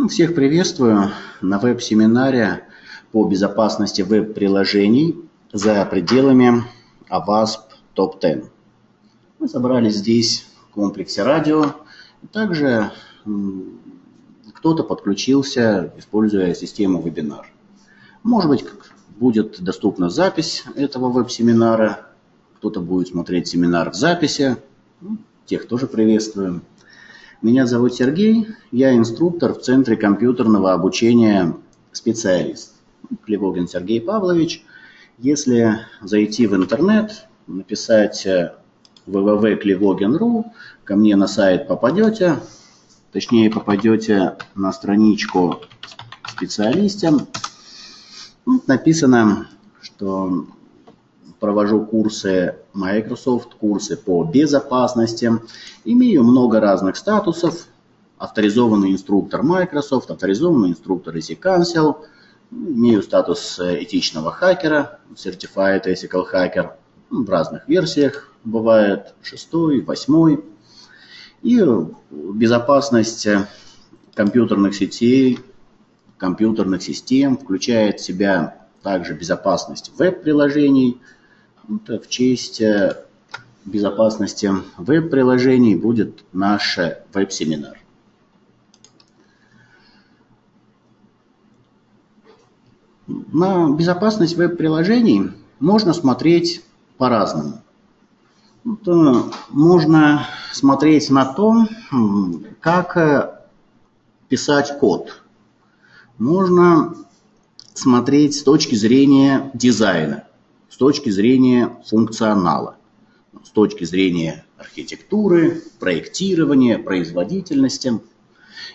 Ну, всех приветствую на веб-семинаре по безопасности веб-приложений за пределами AWASP Top 10. Мы собрались здесь в комплексе радио. Также кто-то подключился, используя систему вебинар. Может быть, будет доступна запись этого веб-семинара. Кто-то будет смотреть семинар в записи. Ну, тех тоже приветствуем. Меня зовут Сергей, я инструктор в Центре компьютерного обучения специалист. Клевогин Сергей Павлович. Если зайти в интернет, написать www.klevogin.ru, ко мне на сайт попадете, точнее попадете на страничку специалистам. Написано, что провожу курсы Microsoft, курсы по безопасности. Имею много разных статусов. Авторизованный инструктор Microsoft, авторизованный инструктор EC Council. Имею статус этичного хакера, Certified Ethical Hacker. В разных версиях бывает, шестой, восьмой. И безопасность компьютерных сетей, компьютерных систем включает в себя также безопасность веб-приложений, в честь э, безопасности веб-приложений будет наш веб-семинар. На безопасность веб-приложений можно смотреть по-разному. Э, можно смотреть на то, как э, писать код. Можно смотреть с точки зрения дизайна с точки зрения функционала, с точки зрения архитектуры, проектирования, производительности.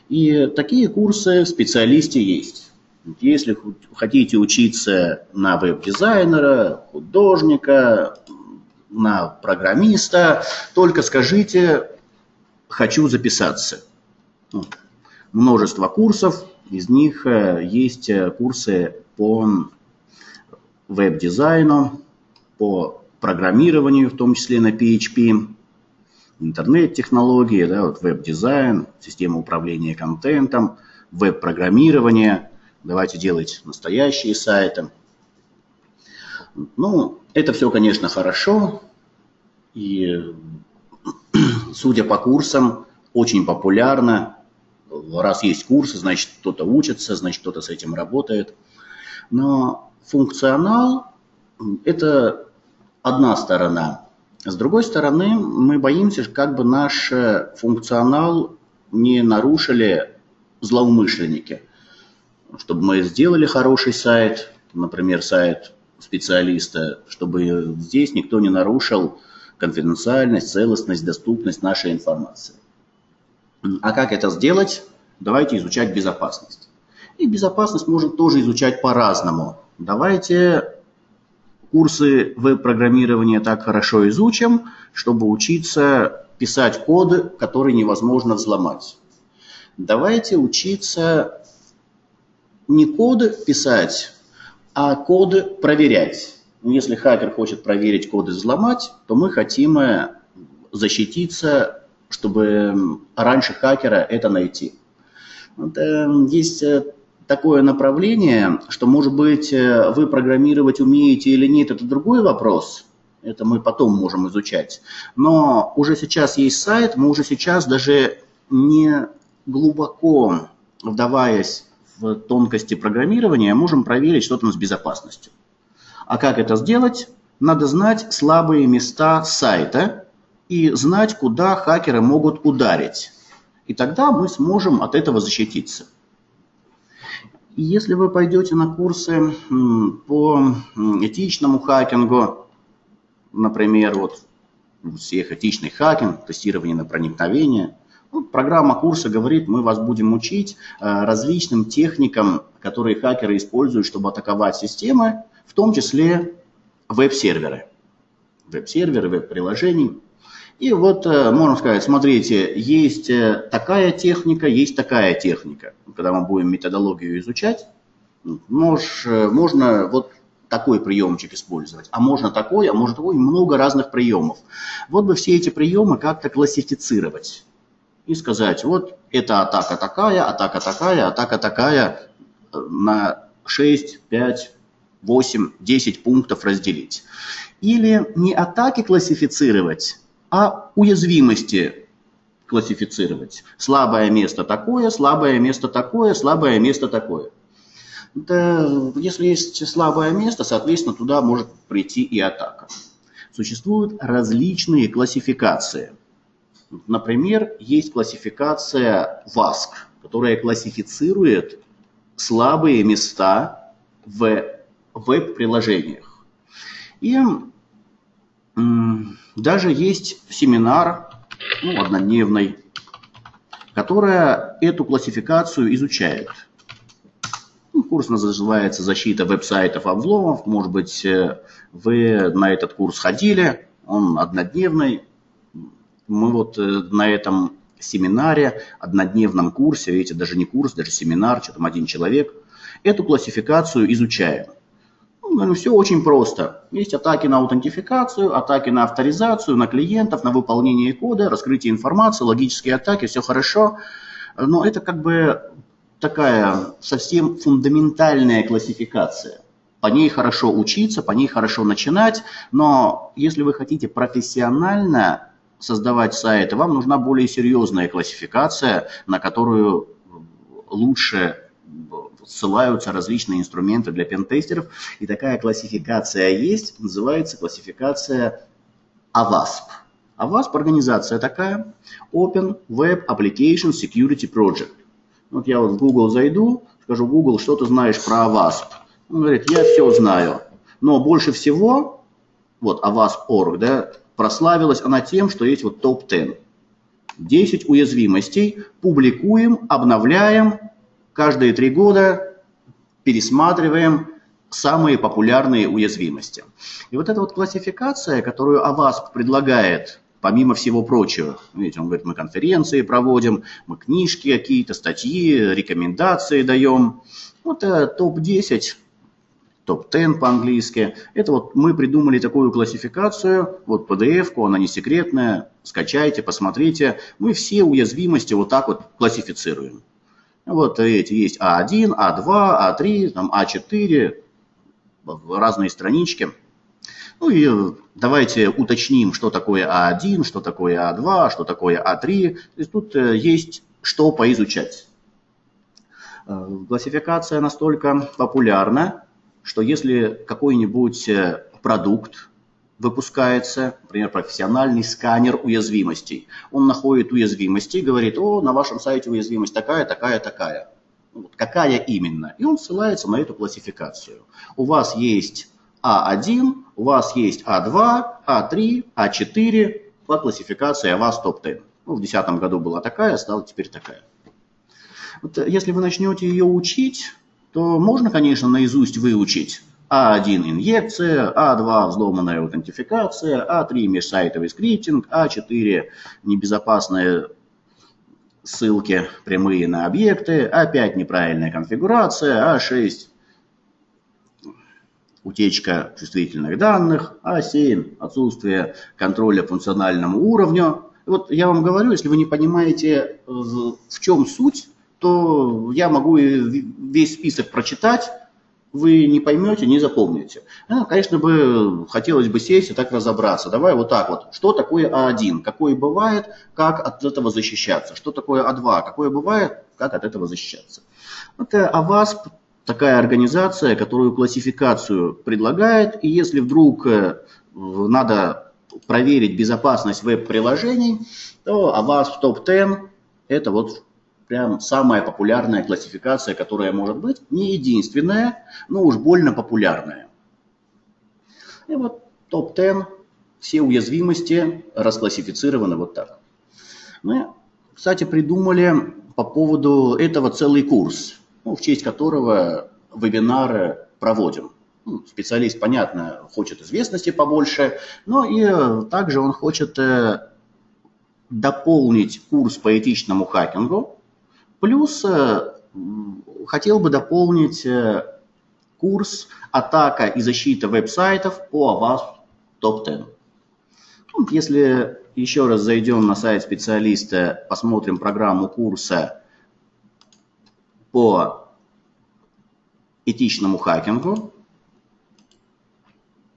И такие курсы в специалисте есть. Если хотите учиться на веб-дизайнера, художника, на программиста, только скажите «хочу записаться». Множество курсов, из них э, есть э, курсы по веб-дизайну, по программированию, в том числе на PHP, интернет-технологии, да, вот веб-дизайн, система управления контентом, веб-программирование. Давайте делать настоящие сайты. Ну, это все, конечно, хорошо. И, судя по курсам, очень популярно. Раз есть курсы, значит, кто-то учится, значит, кто-то с этим работает. Но функционал – это одна сторона. С другой стороны, мы боимся, как бы наш э, функционал не нарушили злоумышленники. Чтобы мы сделали хороший сайт, например, сайт специалиста, чтобы здесь никто не нарушил конфиденциальность, целостность, доступность нашей информации. А как это сделать? Давайте изучать безопасность. И безопасность можно тоже изучать по-разному. Давайте курсы веб-программирования так хорошо изучим, чтобы учиться писать код, который невозможно взломать. Давайте учиться не код писать, а код проверять. Ну, если хакер хочет проверить код и взломать, то мы хотим э, защититься, чтобы раньше хакера это найти. Вот, э, есть э, такое направление, что, может быть, э, вы программировать умеете или нет, это другой вопрос. Это мы потом можем изучать. Но уже сейчас есть сайт, мы уже сейчас даже не глубоко вдаваясь в тонкости программирования, можем проверить, что там с безопасностью. А как это сделать? Надо знать слабые места сайта и знать, куда хакеры могут ударить. И тогда мы сможем от этого защититься. И если вы пойдете на курсы по этичному хакингу, например, вот всех этичный хакинг, тестирование на проникновение, ну, программа курса говорит, мы вас будем учить э, различным техникам, которые хакеры используют, чтобы атаковать системы, в том числе веб-серверы. Веб-серверы, веб-приложений. И вот э, можно сказать, смотрите, есть э, такая техника, есть такая техника. Когда мы будем методологию изучать, мож, э, можно вот такой приемчик использовать, а можно такой, а можно такой, много разных приемов. Вот бы все эти приемы как-то классифицировать. и сказать, вот это атака такая, атака такая, атака такая на 6, 5, 8, 10 пунктов разделить. Или не атаки классифицировать, а уязвимости классифицировать. Слабое место такое, слабое место такое, слабое место такое. Это, если есть слабое место, соответственно, туда может прийти и атака. Существуют различные классификации. Например, есть классификация WASC, которая классифицирует слабые места в веб-приложениях. И даже есть семинар, ну, однодневный, которая эту классификацию изучает. Ну, курс называется «Защита веб-сайтов от взломов». Может быть, э, вы на этот курс ходили, он однодневный. Мы вот э, на этом семинаре, однодневном курсе, видите, даже не курс, даже семинар, что там один человек, эту классификацию изучаем. Ну, все очень просто. Есть атаки на аутентификацию, атаки на авторизацию, на клиентов, на выполнение кода, раскрытие информации, логические атаки, все хорошо. Но это как бы такая совсем фундаментальная классификация. По ней хорошо учиться, по ней хорошо начинать, но если вы хотите профессионально создавать сайты, вам нужна более серьезная классификация, на которую лучше ссылаются различные инструменты для пентестеров. И такая классификация есть, называется классификация AWASP. AWASP организация такая, Open Web Application Security Project. Вот я вот в Google зайду, скажу, Google, что ты знаешь про AWASP? Он говорит, я все знаю. Но больше всего, вот AWASP.org, да, прославилась она тем, что есть вот топ-10. 10 уязвимостей, публикуем, обновляем, каждые три года пересматриваем самые популярные уязвимости. И вот эта вот классификация, которую АВАСП предлагает, помимо всего прочего, видите, он говорит, мы конференции проводим, мы книжки какие-то, статьи, рекомендации даем. Вот э, топ-10, топ-10 по-английски. Это вот мы придумали такую классификацию, вот PDF-ку, она не секретная, скачайте, посмотрите. Мы все уязвимости вот так вот классифицируем. Вот эти есть А1, А2, А3, там А4, разные странички. Ну и давайте уточним, что такое А1, что такое А2, что такое А3. То есть тут э, есть что поизучать. Э, классификация настолько популярна, что если какой-нибудь э, продукт выпускается, например, профессиональный сканер уязвимостей. Он находит уязвимости и говорит, о, на вашем сайте уязвимость такая, такая, такая. Ну вот, какая именно? И он ссылается на эту классификацию. У вас есть А1, у вас есть А2, А3, А4 по классификации у вас топ-10. Ну, в 2010 году была такая, стала теперь такая. Вот, э, если вы начнете ее учить, то можно, конечно, наизусть выучить а1 инъекция, А2 взломанная аутентификация, А3 межсайтовый скриптинг, А4 небезопасные ссылки прямые на объекты, А5 неправильная конфигурация, А6 утечка чувствительных данных, А7 отсутствие контроля функциональному уровню. Вот я вам говорю, если вы не понимаете, в чем суть, то я могу весь список прочитать, вы не поймете, не запомните. Ну, конечно, бы хотелось бы сесть и так разобраться. Давай вот так вот. Что такое А1? Какое бывает? Как от этого защищаться? Что такое А2? Какое бывает? Как от этого защищаться? Это АВАСП такая организация, которую классификацию предлагает. И если вдруг э, надо проверить безопасность веб-приложений, то АВАСП топ-10 это вот прям самая популярная классификация, которая может быть. Не единственная, но уж больно популярная. И вот топ-10, все уязвимости расклассифицированы вот так. Мы, кстати, придумали по поводу этого целый курс, ну, в честь которого вебинары проводим. Ну, специалист, понятно, хочет известности побольше, но и также он хочет э, дополнить курс по этичному хакингу, Плюс э, хотел бы дополнить э, курс «Атака и защита веб-сайтов» по AWASP топ-10. Ну, если еще раз зайдем на сайт специалиста, посмотрим программу курса по этичному хакингу.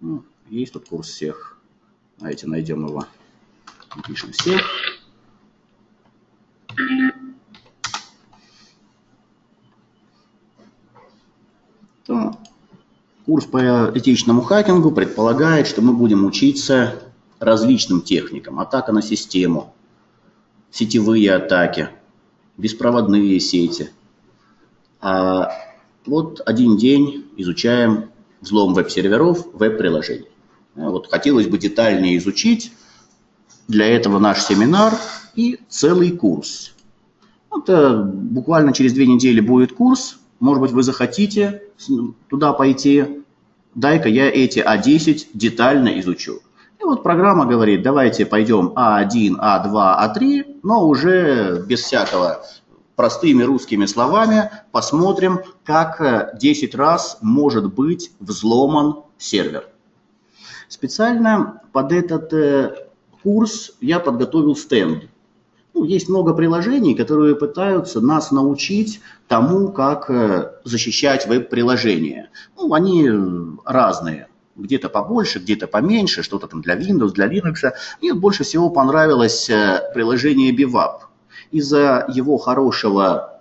Ну, есть тут курс всех. Давайте найдем его. Напишем всех. То курс по этичному хакингу предполагает, что мы будем учиться различным техникам. Атака на систему, сетевые атаки, беспроводные сети. А вот один день изучаем взлом веб-серверов, веб-приложений. Вот хотелось бы детальнее изучить. Для этого наш семинар и целый курс. Это буквально через две недели будет курс. Может быть, вы захотите туда пойти. Дай-ка я эти А10 детально изучу. И вот программа говорит, давайте пойдем А1, А2, А3, но уже без всякого простыми русскими словами посмотрим, как 10 раз может быть взломан сервер. Специально под этот э, курс я подготовил стенд. Ну, есть много приложений, которые пытаются нас научить тому, как э, защищать веб-приложения. Ну, они разные где-то побольше, где-то поменьше, что-то там для Windows, для Linux. Мне больше всего понравилось э, приложение Bivap. Из-за его хорошего,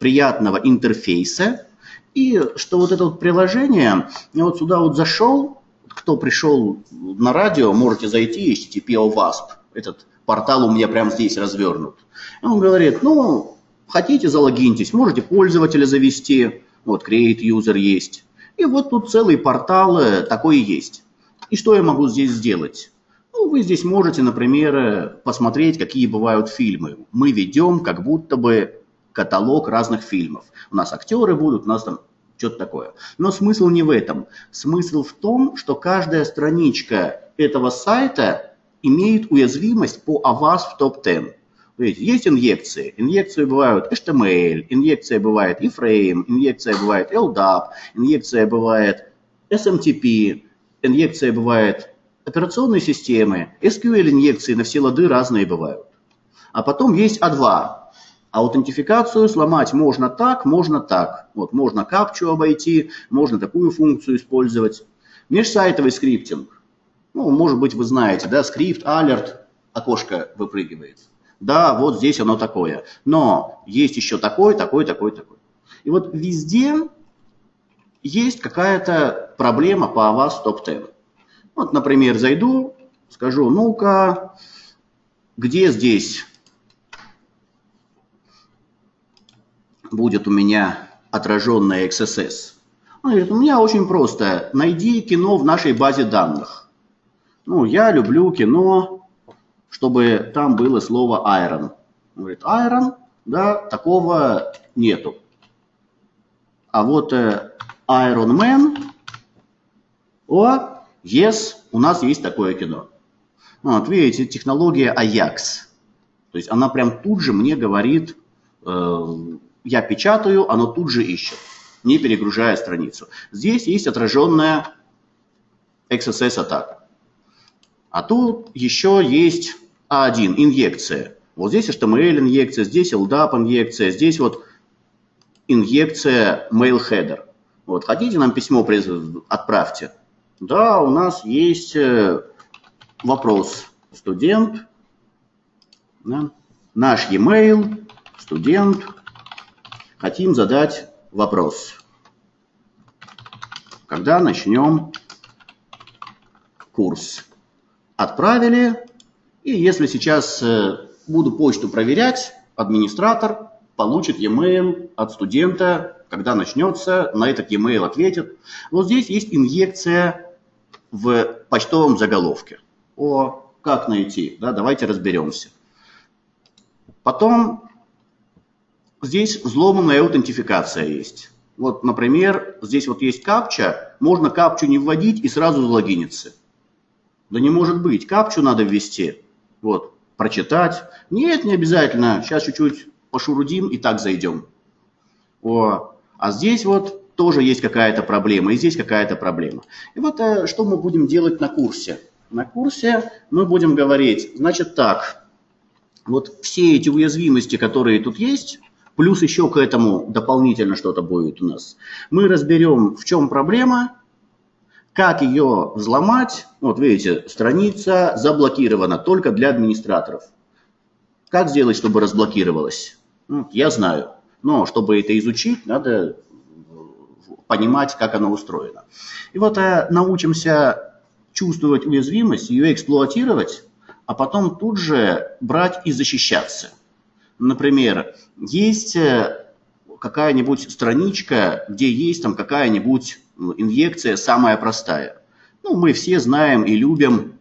приятного интерфейса, и что вот это вот приложение, я вот сюда вот зашел, кто пришел на радио, можете зайти, HTTP OWASP, этот портал у меня прямо здесь развернут. Он говорит, ну, хотите залогиньтесь, можете пользователя завести, вот create user есть. И вот тут целый портал э, такой и есть. И что я могу здесь сделать? Ну, вы здесь можете, например, э, посмотреть, какие бывают фильмы. Мы ведем как будто бы каталог разных фильмов. У нас актеры будут, у нас там что-то такое. Но смысл не в этом. Смысл в том, что каждая страничка этого сайта имеет уязвимость по AVAS в топ-10. Видите, есть инъекции. Инъекции бывают HTML, инъекция бывает iframe, инъекция бывает LDAP, инъекция бывает SMTP, инъекция бывает операционной системы, SQL-инъекции на все лады разные бывают. А потом есть А2. Аутентификацию сломать можно так, можно так. Вот, можно капчу обойти, можно такую функцию использовать. Межсайтовый скриптинг. Ну, может быть, вы знаете, да, скрипт, алерт, окошко выпрыгивает. Да, вот здесь оно такое. Но есть еще такой, такой, такой, такой. И вот везде есть какая-то проблема по вас топ-10. Вот, например, зайду, скажу, ну-ка, где здесь будет у меня отраженная XSS? Он говорит, у меня очень просто. Найди кино в нашей базе данных. Ну, я люблю кино чтобы там было слово iron. Он говорит, iron, да, такого нету. А вот э, Iron Man, о, yes, у нас есть такое кино. Вот, видите, технология Ajax. То есть она прям тут же мне говорит, э, я печатаю, оно тут же ищет, не перегружая страницу. Здесь есть отраженная XSS атака. А тут еще есть А1, инъекция. Вот здесь HTML инъекция, здесь LDAP инъекция, здесь вот инъекция mail header. Вот, хотите нам письмо отправьте? Да, у нас есть э, вопрос. Студент, да, наш e-mail, студент, хотим задать вопрос. Когда начнем курс? Отправили, и если сейчас э, буду почту проверять, администратор получит e-mail от студента, когда начнется, на этот e-mail ответит. Вот здесь есть инъекция в почтовом заголовке. О, как найти? Да, давайте разберемся. Потом здесь взломанная аутентификация есть. Вот, например, здесь вот есть капча, можно капчу не вводить и сразу залогиниться. Да не может быть. Капчу надо ввести. Вот, прочитать. Нет, не обязательно. Сейчас чуть-чуть пошурудим и так зайдем. О, а здесь вот тоже есть какая-то проблема, и здесь какая-то проблема. И вот э, что мы будем делать на курсе. на курсе мы будем говорить, значит так, вот все эти уязвимости, которые тут есть, плюс еще к этому дополнительно что-то будет у нас, мы разберем, в чем проблема, как ее взломать. Вот видите, страница заблокирована только для администраторов. Как сделать, чтобы разблокировалась? Ну, я знаю. Но чтобы это изучить, надо понимать, как оно устроено. И вот э, научимся чувствовать уязвимость, ее эксплуатировать, а потом тут же брать и защищаться. Например, есть э, какая-нибудь страничка, где есть там какая-нибудь инъекция самая простая. Ну, мы все знаем и любим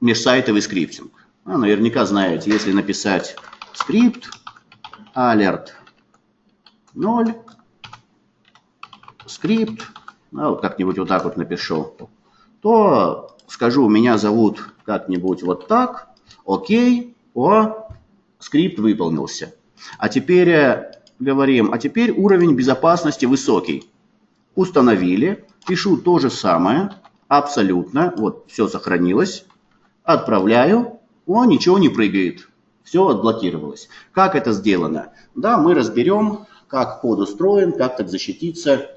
межсайтовый скриптинг. Ну, наверняка знаете, если написать скрипт alert 0, скрипт, ну, вот как-нибудь вот так вот напишу, то скажу, меня зовут как-нибудь вот так, окей, о, скрипт выполнился. А теперь э, говорим, а теперь уровень безопасности высокий. Установили, пишу то же самое, абсолютно, вот все сохранилось, отправляю, о, ничего не прыгает, все отблокировалось. Как это сделано? Да, мы разберем, как код устроен, как так защититься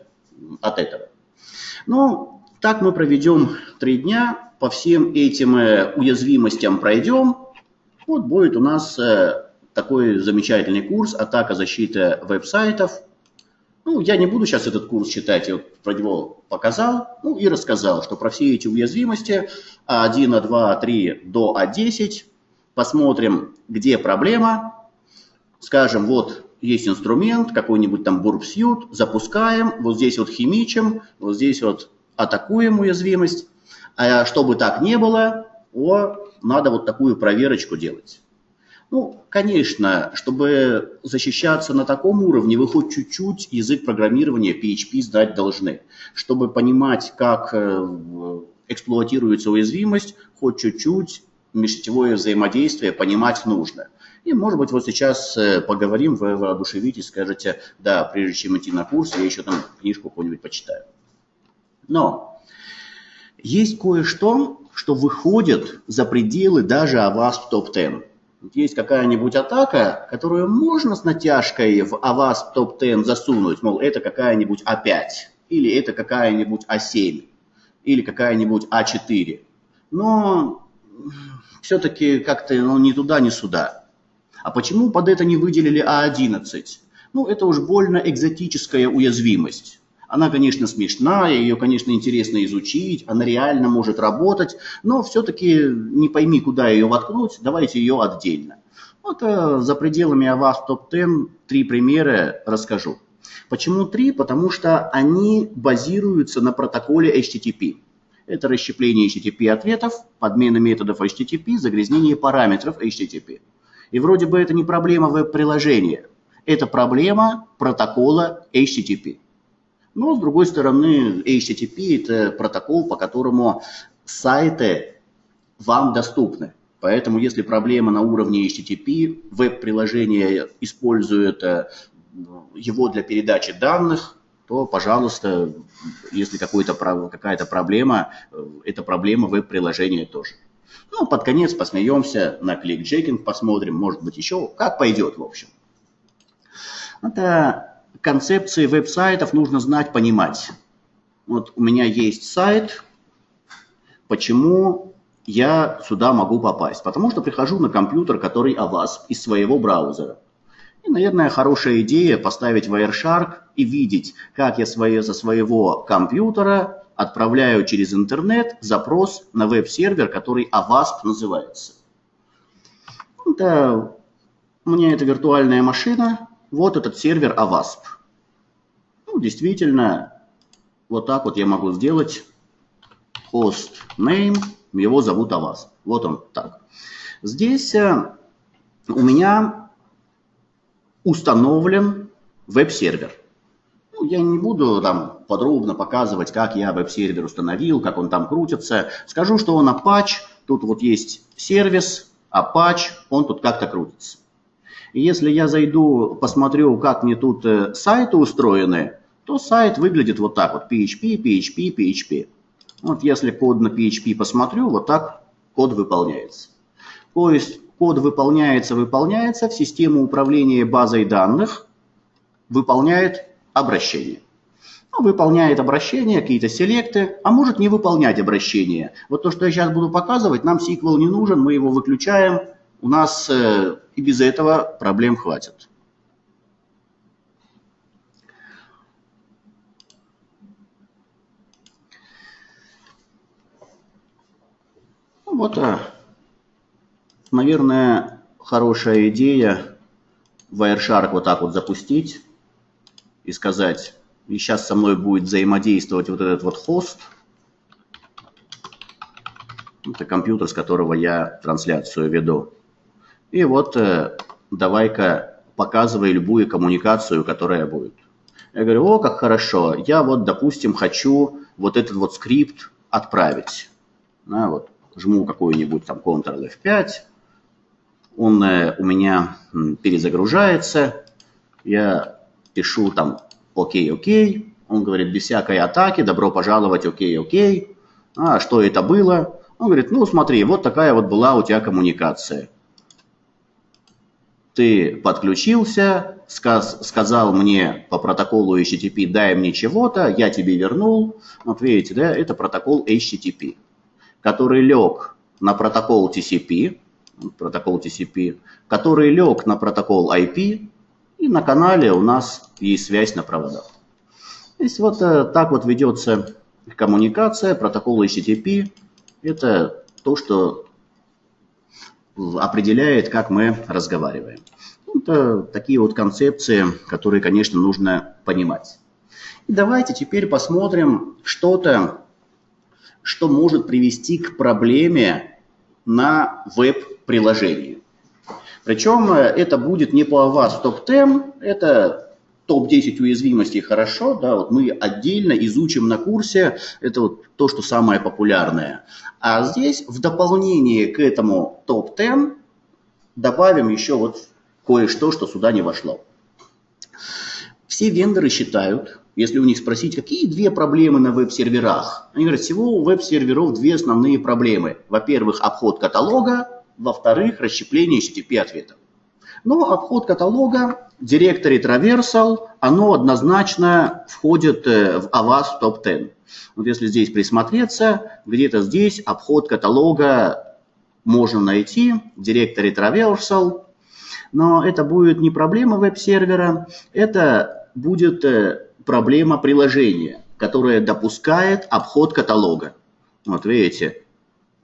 от этого. Ну, так мы проведем три дня, по всем этим э, уязвимостям пройдем. Вот будет у нас э, такой замечательный курс «Атака, защита веб-сайтов». Ну, я не буду сейчас этот курс читать, я про него показал, ну и рассказал, что про все эти уязвимости А1, А2, А3 до А10 посмотрим, где проблема, скажем, вот есть инструмент, какой-нибудь там Burp запускаем, вот здесь вот химичим, вот здесь вот атакуем уязвимость. А чтобы так не было, о, надо вот такую проверочку делать. Ну, конечно, чтобы защищаться на таком уровне, вы хоть чуть-чуть язык программирования PHP знать должны. Чтобы понимать, как э, эксплуатируется уязвимость, хоть чуть-чуть межсетевое взаимодействие понимать нужно. И, может быть, вот сейчас э, поговорим, вы воодушевитесь, скажете, да, прежде чем идти на курс, я еще там книжку какую-нибудь почитаю. Но есть кое-что, что выходит за пределы даже AWASP топ-10 есть какая-нибудь атака, которую можно с натяжкой в AWASP топ-10 засунуть, мол, это какая-нибудь А5, или это какая-нибудь А7, или какая-нибудь А4. Но все-таки как-то ну, ни туда, ни сюда. А почему под это не выделили А11? Ну, это уж больно экзотическая уязвимость. Она, конечно, смешная, ее, конечно, интересно изучить, она реально может работать, но все-таки не пойми, куда ее воткнуть, давайте ее отдельно. Вот э, за пределами АВАС топ-10 три примера расскажу. Почему три? Потому что они базируются на протоколе HTTP. Это расщепление HTTP ответов, подмена методов HTTP, загрязнение параметров HTTP. И вроде бы это не проблема веб-приложения, это проблема протокола HTTP. Но, с другой стороны, HTTP – это протокол, по которому сайты вам доступны. Поэтому, если проблема на уровне HTTP, веб-приложение использует э, его для передачи данных, то, пожалуйста, если какая-то проблема, э, это проблема веб-приложения тоже. Ну, под конец посмеемся, на клик-джекинг посмотрим, может быть, еще, как пойдет, в общем. Это концепции веб-сайтов нужно знать, понимать. Вот у меня есть сайт, почему я сюда могу попасть? Потому что прихожу на компьютер, который AWASP из своего браузера. И, наверное, хорошая идея поставить Wireshark и видеть, как я свое, со своего компьютера отправляю через интернет запрос на веб-сервер, который AWASP называется. Это, у меня это виртуальная машина, вот этот сервер AWASP. Ну, действительно, вот так вот я могу сделать host name, его зовут AWASP. Вот он так. Здесь э, у меня установлен веб-сервер. Ну, я не буду там подробно показывать, как я веб-сервер установил, как он там крутится. Скажу, что он Apache, тут вот есть сервис Apache, он тут как-то крутится. И если я зайду, посмотрю, как мне тут э, сайты устроены, то сайт выглядит вот так вот. PHP, PHP, PHP. Вот если код на PHP посмотрю, вот так код выполняется. То есть код выполняется, выполняется, в систему управления базой данных выполняет обращение. Ну, выполняет обращение, какие-то селекты, а может не выполнять обращение. Вот то, что я сейчас буду показывать, нам SQL не нужен, мы его выключаем, у нас э, и без этого проблем хватит. Ну, вот, э, наверное, хорошая идея Wireshark вот так вот запустить и сказать, и сейчас со мной будет взаимодействовать вот этот вот хост. Это компьютер, с которого я трансляцию веду. И вот э, давай-ка показывай любую коммуникацию, которая будет. Я говорю, о, как хорошо, я вот, допустим, хочу вот этот вот скрипт отправить. Да, вот, жму какой-нибудь там Ctrl F5, он э, у меня перезагружается, я пишу там окей, окей, он говорит, без всякой атаки, добро пожаловать, окей, окей. А что это было? Он говорит, ну смотри, вот такая вот была у тебя коммуникация ты подключился, сказ, сказал мне по протоколу HTTP, дай мне чего-то, я тебе вернул. Вот видите, да, это протокол HTTP, который лег на протокол TCP, протокол TCP, который лег на протокол IP, и на канале у нас есть связь на проводах. То есть вот э, так вот ведется коммуникация, протокол HTTP. Это то, что определяет, как мы разговариваем. Это такие вот концепции, которые, конечно, нужно понимать. И давайте теперь посмотрим что-то, что может привести к проблеме на веб-приложении. Причем э, это будет не по вас топ-10, это топ-10 уязвимостей хорошо, да, вот мы отдельно изучим на курсе, это вот то, что самое популярное. А здесь в дополнение к этому топ-10 добавим еще вот кое-что, что сюда не вошло. Все вендоры считают, если у них спросить, какие две проблемы на веб-серверах, они говорят, всего у веб-серверов две основные проблемы. Во-первых, обход каталога, во-вторых, расщепление HTTP-ответов. Но обход каталога, директоре Traversal, оно однозначно входит э, в AWAS топ-10. Вот если здесь присмотреться, где-то здесь обход каталога можно найти, директоре Traversal, но это будет не проблема веб-сервера, это будет э, проблема приложения, которое допускает обход каталога. Вот видите,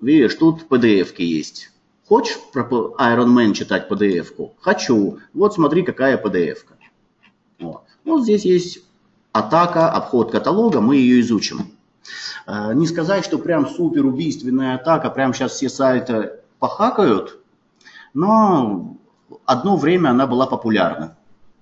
видишь, тут PDF-ки есть. Хочешь про Iron Man читать PDF-ку? Хочу. Вот смотри, какая PDF-ка. Вот. вот здесь есть атака, обход каталога, мы ее изучим. Э, не сказать, что прям супер убийственная атака, прям сейчас все сайты похакают, но одно время она была популярна.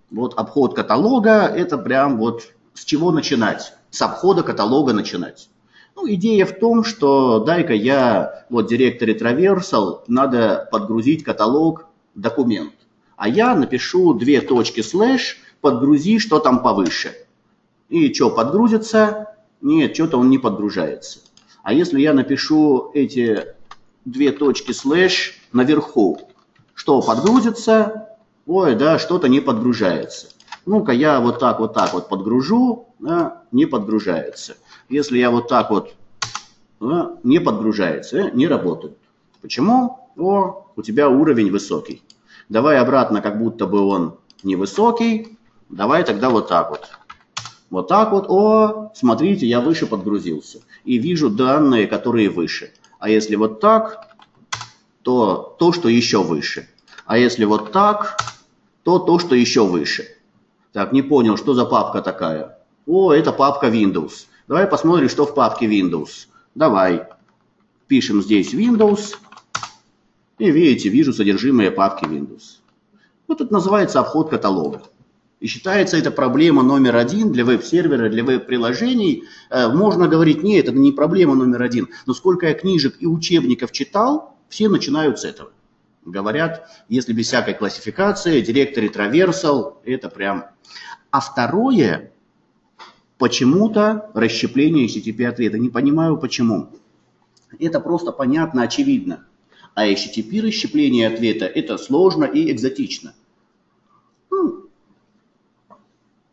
Вот обход каталога, это прям вот с чего начинать? С обхода каталога начинать. Ну, идея в том, что дай-ка я, вот директоре Traversal, надо подгрузить каталог документ. А я напишу две точки слэш, подгрузи, что там повыше. И что, подгрузится? Нет, что-то он не подгружается. А если я напишу эти две точки слэш наверху, что подгрузится? Ой, да, что-то не подгружается. Ну-ка, я вот так, вот так вот подгружу, да, не подгружается. Если я вот так вот, да, не подгружается, э, не работает. Почему? О, у тебя уровень высокий. Давай обратно, как будто бы он невысокий. Давай тогда вот так вот. Вот так вот. О, смотрите, я выше подгрузился. И вижу данные, которые выше. А если вот так, то то, что еще выше. А если вот так, то то, что еще выше. Так, не понял, что за папка такая? О, это папка Windows. Давай посмотрим, что в папке Windows. Давай. Пишем здесь Windows. И видите, вижу содержимое папки Windows. Вот это называется обход каталога. И считается это проблема номер один для веб-сервера, для веб-приложений. Э, можно говорить, нет, это не проблема номер один. Но сколько я книжек и учебников читал, все начинают с этого. Говорят, если без всякой классификации, директоре Traversal, это прям... А второе, почему-то расщепление HTTP ответа. Не понимаю почему. Это просто понятно, очевидно. А HTTP расщепление ответа – это сложно и экзотично. Ну,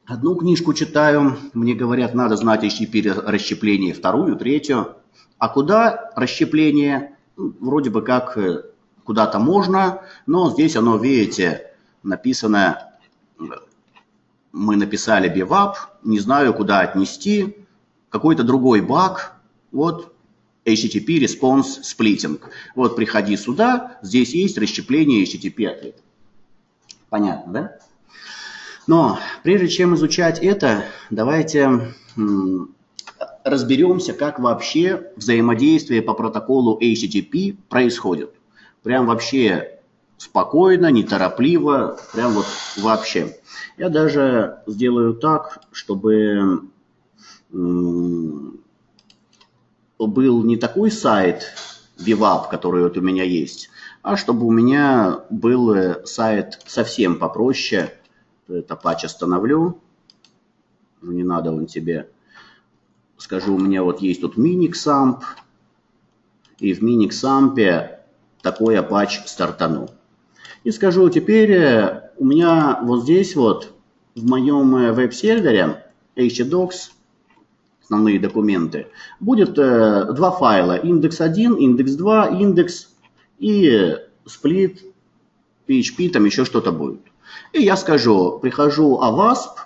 одну книжку читаю, мне говорят, надо знать HTTP расщепление, вторую, третью. А куда расщепление? Ну, вроде бы как э, куда-то можно, но здесь оно, видите, написано, мы написали бивап, не знаю, куда отнести, какой-то другой баг, вот HTTP Response Splitting. Вот приходи сюда, здесь есть расщепление HTTP ответа. Понятно, да? Но прежде чем изучать это, давайте разберемся, как вообще взаимодействие по протоколу HTTP происходит. Прям вообще спокойно, неторопливо, прям вот вообще. Я даже сделаю так, чтобы был не такой сайт VWAP, который вот у меня есть, а чтобы у меня был э, сайт совсем попроще. Это патч остановлю. Ну, не надо он тебе. Скажу, у меня вот есть тут Minixamp. И в Minixamp такой патч стартану. И скажу, теперь э, у меня вот здесь вот в моем э, веб-сервере htdocs основные документы, будет э, два файла, индекс 1, индекс 2, индекс и сплит, PHP, там еще что-то будет. И я скажу, прихожу avasp,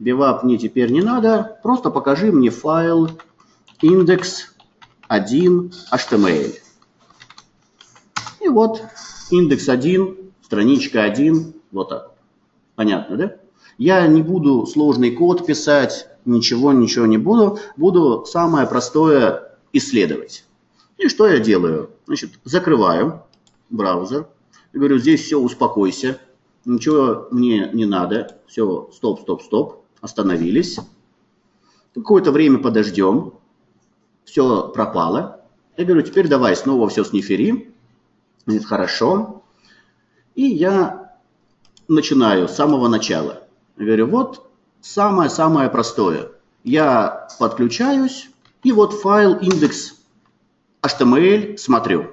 bevap мне теперь не надо, просто покажи мне файл индекс 1 HTML. И вот индекс 1, страничка 1, вот так. Понятно, да? Я не буду сложный код писать, ничего, ничего не буду. Буду самое простое исследовать. И что я делаю? Значит, закрываю браузер. Говорю, здесь все, успокойся. Ничего мне не надо. Все, стоп, стоп, стоп. Остановились. Какое-то время подождем. Все пропало. Я говорю, теперь давай снова все снифери. Говорит, хорошо. И я начинаю с самого начала. Говорю, вот самое-самое простое. Я подключаюсь, и вот файл индекс HTML смотрю.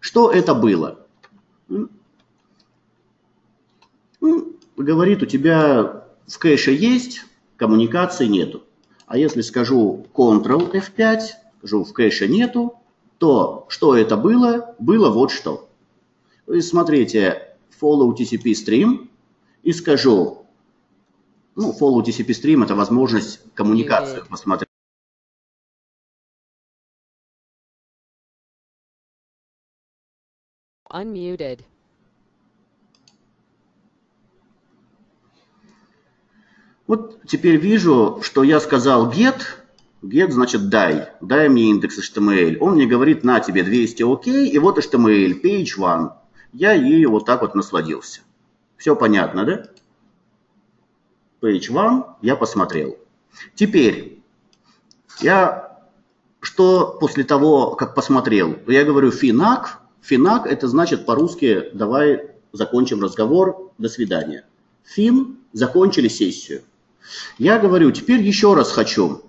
Что это было? Ну, говорит, у тебя в кэше есть, коммуникации нету. А если скажу Ctrl F5, скажу в кэше нету, то что это было? Было вот что. Вы смотрите follow TCP stream и скажу ну, follow TCP stream – это возможность коммуникации посмотреть. Unmuted. Вот теперь вижу, что я сказал get, get значит дай, дай мне индекс HTML. Он мне говорит, на тебе 200 окей, и вот HTML, page one. Я ею вот так вот насладился. Все понятно, да? page one я посмотрел. Теперь, я что после того, как посмотрел? Я говорю финак. Финак это значит по-русски давай закончим разговор, до свидания. Фин, закончили сессию. Я говорю, теперь еще раз хочу.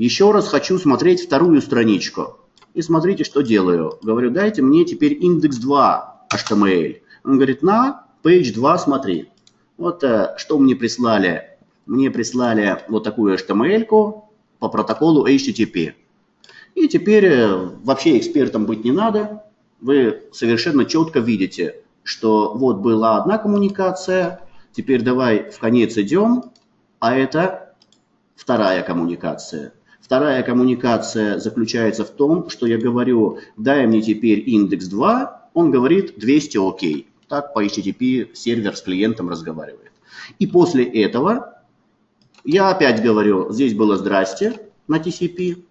Еще раз хочу смотреть вторую страничку. И смотрите, что делаю. Говорю, дайте мне теперь индекс 2 HTML. Он говорит, на, page 2 смотри. Вот э, что мне прислали мне прислали вот такую HTML по протоколу HTTP. И теперь э, вообще экспертом быть не надо. Вы совершенно четко видите, что вот была одна коммуникация, теперь давай в конец идем, а это вторая коммуникация. Вторая коммуникация заключается в том, что я говорю, дай мне теперь индекс 2, он говорит 200 окей. Так по HTTP сервер с клиентом разговаривает. И после этого я опять говорю, здесь было здрасте на TCP,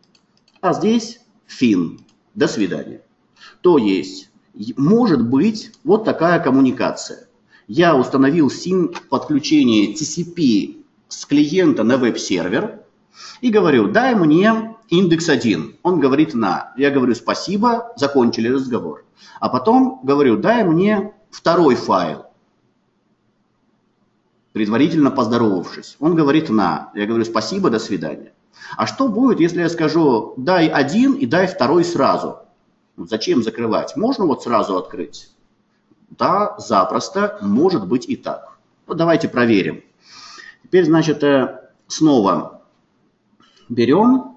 а здесь фин. До свидания. То есть, может быть вот такая коммуникация. Я установил сим подключение TCP с клиента на веб-сервер и говорю, дай мне индекс 1. Он говорит на. Я говорю спасибо, закончили разговор. А потом говорю, дай мне второй файл. предварительно поздоровавшись. Он говорит «на». Я говорю «спасибо, до свидания». А что будет, если я скажу «дай один и дай второй сразу»? Зачем закрывать? Можно вот сразу открыть? Да, запросто, может быть и так. Вот давайте проверим. Теперь, значит, э, снова берем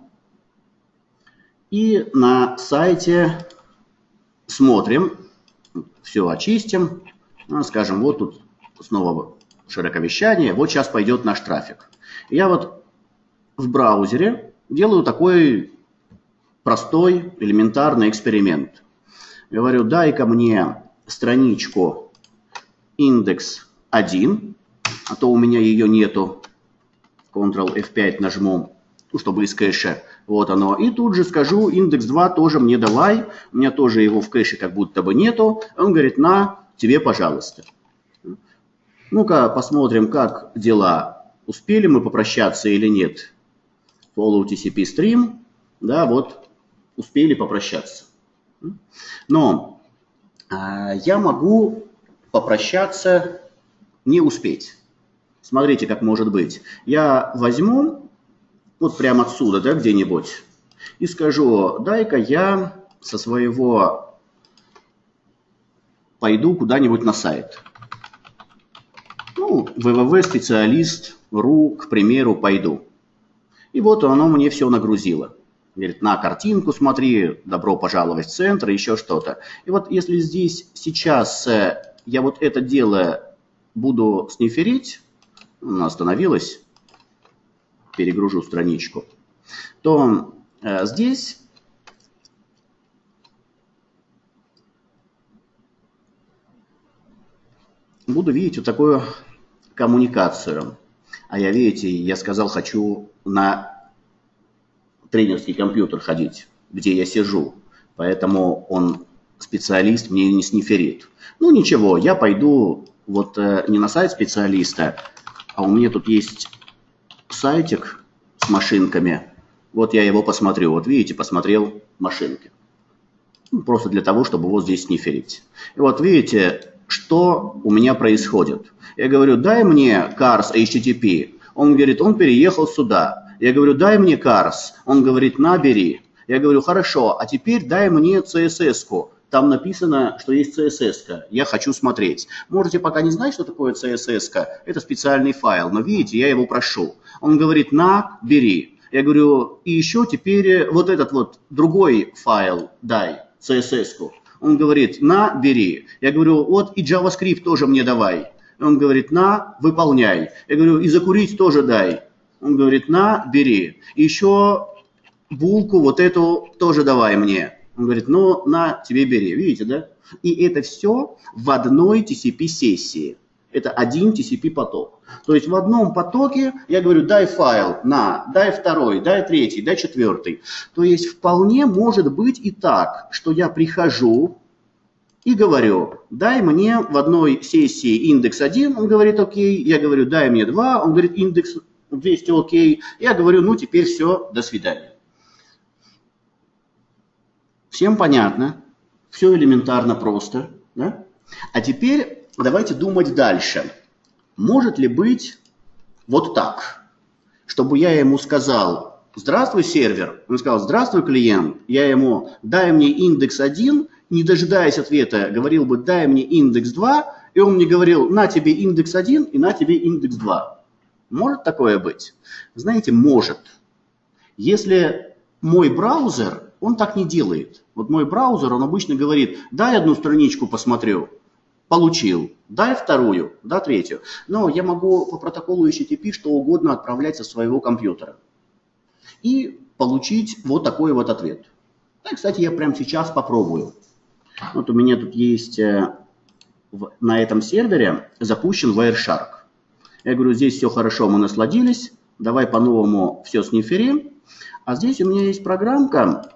и на сайте смотрим, все очистим. Ну, скажем, вот тут снова широковещание, вот сейчас пойдет наш трафик. Я вот в браузере делаю такой простой, элементарный эксперимент. Говорю, дай-ка мне страничку индекс 1, а то у меня ее нету. Ctrl F5 нажму, ну, чтобы из кэша. Вот оно. И тут же скажу, индекс 2 тоже мне давай. У меня тоже его в кэше как будто бы нету. Он говорит, на, тебе, пожалуйста. Ну-ка посмотрим, как дела. Успели мы попрощаться или нет? Follow TCP stream. Да, вот успели попрощаться. Но а, я могу попрощаться, не успеть. Смотрите, как может быть. Я возьму вот прямо отсюда, да, где-нибудь, и скажу, дай-ка я со своего пойду куда-нибудь на сайт. Ну, www-специалист.ру, к примеру, пойду. И вот оно мне все нагрузило. Говорит, на картинку смотри, добро пожаловать в центр, еще что-то. И вот если здесь сейчас э, я вот это дело буду сниферить, она остановилась, перегружу страничку, то э, здесь буду видеть вот такую коммуникацию. А я, видите, я сказал, хочу на тренерский компьютер ходить, где я сижу. Поэтому он специалист мне не сниферит. Ну ничего, я пойду вот э, не на сайт специалиста, а у меня тут есть сайтик с машинками. Вот я его посмотрю. Вот видите, посмотрел машинки. Ну, просто для того, чтобы вот здесь сниферить. И вот видите, что у меня происходит. Я говорю, дай мне Cars HTTP. Он говорит, он переехал сюда. Я говорю, дай мне Cars. Он говорит, набери. Я говорю, хорошо, а теперь дай мне CSS-ку. Там написано, что есть CSS-ка. Я хочу смотреть. Можете пока не знать, что такое CSS-ка. Это специальный файл. Но видите, я его прошу. Он говорит, на, бери. Я говорю, и еще теперь вот этот вот другой файл дай, CSS-ку. Он говорит, на, бери. Я говорю, вот и JavaScript тоже мне давай. Он говорит, на, выполняй. Я говорю, и закурить тоже дай. Он говорит, на, бери. Еще булку вот эту тоже давай мне. Он говорит, ну, на, тебе бери. Видите, да? И это все в одной TCP-сессии. Это один TCP-поток. То есть в одном потоке я говорю, дай файл, на, дай второй, дай третий, дай четвертый. То есть вполне может быть и так, что я прихожу и говорю, дай мне в одной сессии индекс 1, он говорит, окей, я говорю, дай мне 2, он говорит, индекс 200 окей. Я говорю, ну теперь все, до свидания. Всем понятно, все элементарно просто. Да? А теперь давайте думать дальше. Может ли быть вот так, чтобы я ему сказал, здравствуй, сервер, он сказал, здравствуй, клиент, я ему, дай мне индекс 1, не дожидаясь ответа, говорил бы, дай мне индекс 2, и он мне говорил, на тебе индекс 1 и на тебе индекс 2. Может такое быть? Знаете, может. Если мой браузер, он так не делает. Вот мой браузер, он обычно говорит, дай одну страничку посмотрю, получил, дай вторую, да третью. Но я могу по протоколу HTTP что угодно отправлять со своего компьютера. И получить вот такой вот ответ. Да, кстати, я прямо сейчас попробую. Вот у меня тут есть э, на этом сервере запущен Wireshark. Я говорю, здесь все хорошо, мы насладились, давай по-новому все сниферим. А здесь у меня есть программка,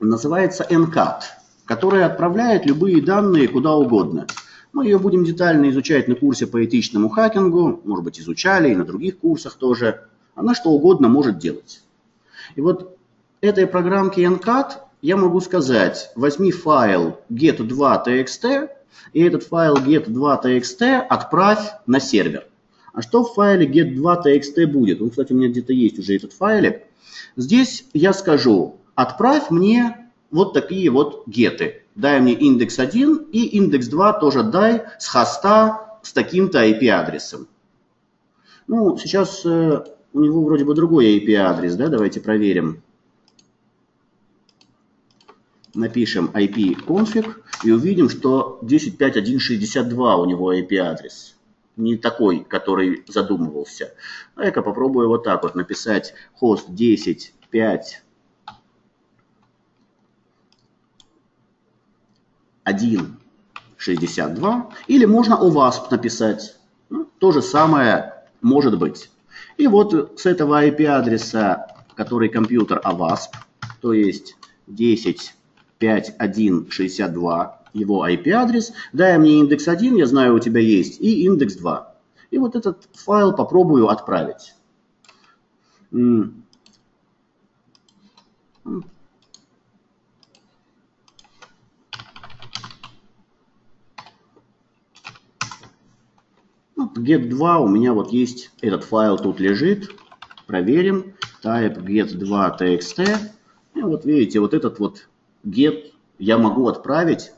называется NCAT, которая отправляет любые данные куда угодно. Мы ее будем детально изучать на курсе по этичному хакингу, может быть, изучали и на других курсах тоже. Она что угодно может делать. И вот этой программке NCAT я могу сказать, возьми файл get2.txt, и этот файл get2.txt отправь на сервер А что в файле get2.txt будет? Он, кстати, у меня где-то есть уже этот файлик. Здесь я скажу, отправь мне вот такие вот геты. Дай мне индекс 1 и индекс 2 тоже дай с хоста с таким-то IP-адресом. Ну, сейчас э, у него вроде бы другой IP-адрес, да, давайте проверим. Напишем IP-config и увидим, что 10.5.1.62 у него IP-адрес. Не такой, который задумывался. А я-ка попробую вот так вот написать хост 10.5 1.62, или можно OWASP написать. Ну, то же самое может быть. И вот с этого IP-адреса, который компьютер AWASP, то есть 10.5.1.62, его IP-адрес, дай мне индекс 1, я знаю, у тебя есть, и индекс 2. И вот этот файл попробую отправить. Get2 у меня вот есть этот файл тут лежит. Проверим. Type get2 txt. И вот видите, вот этот вот get я могу отправить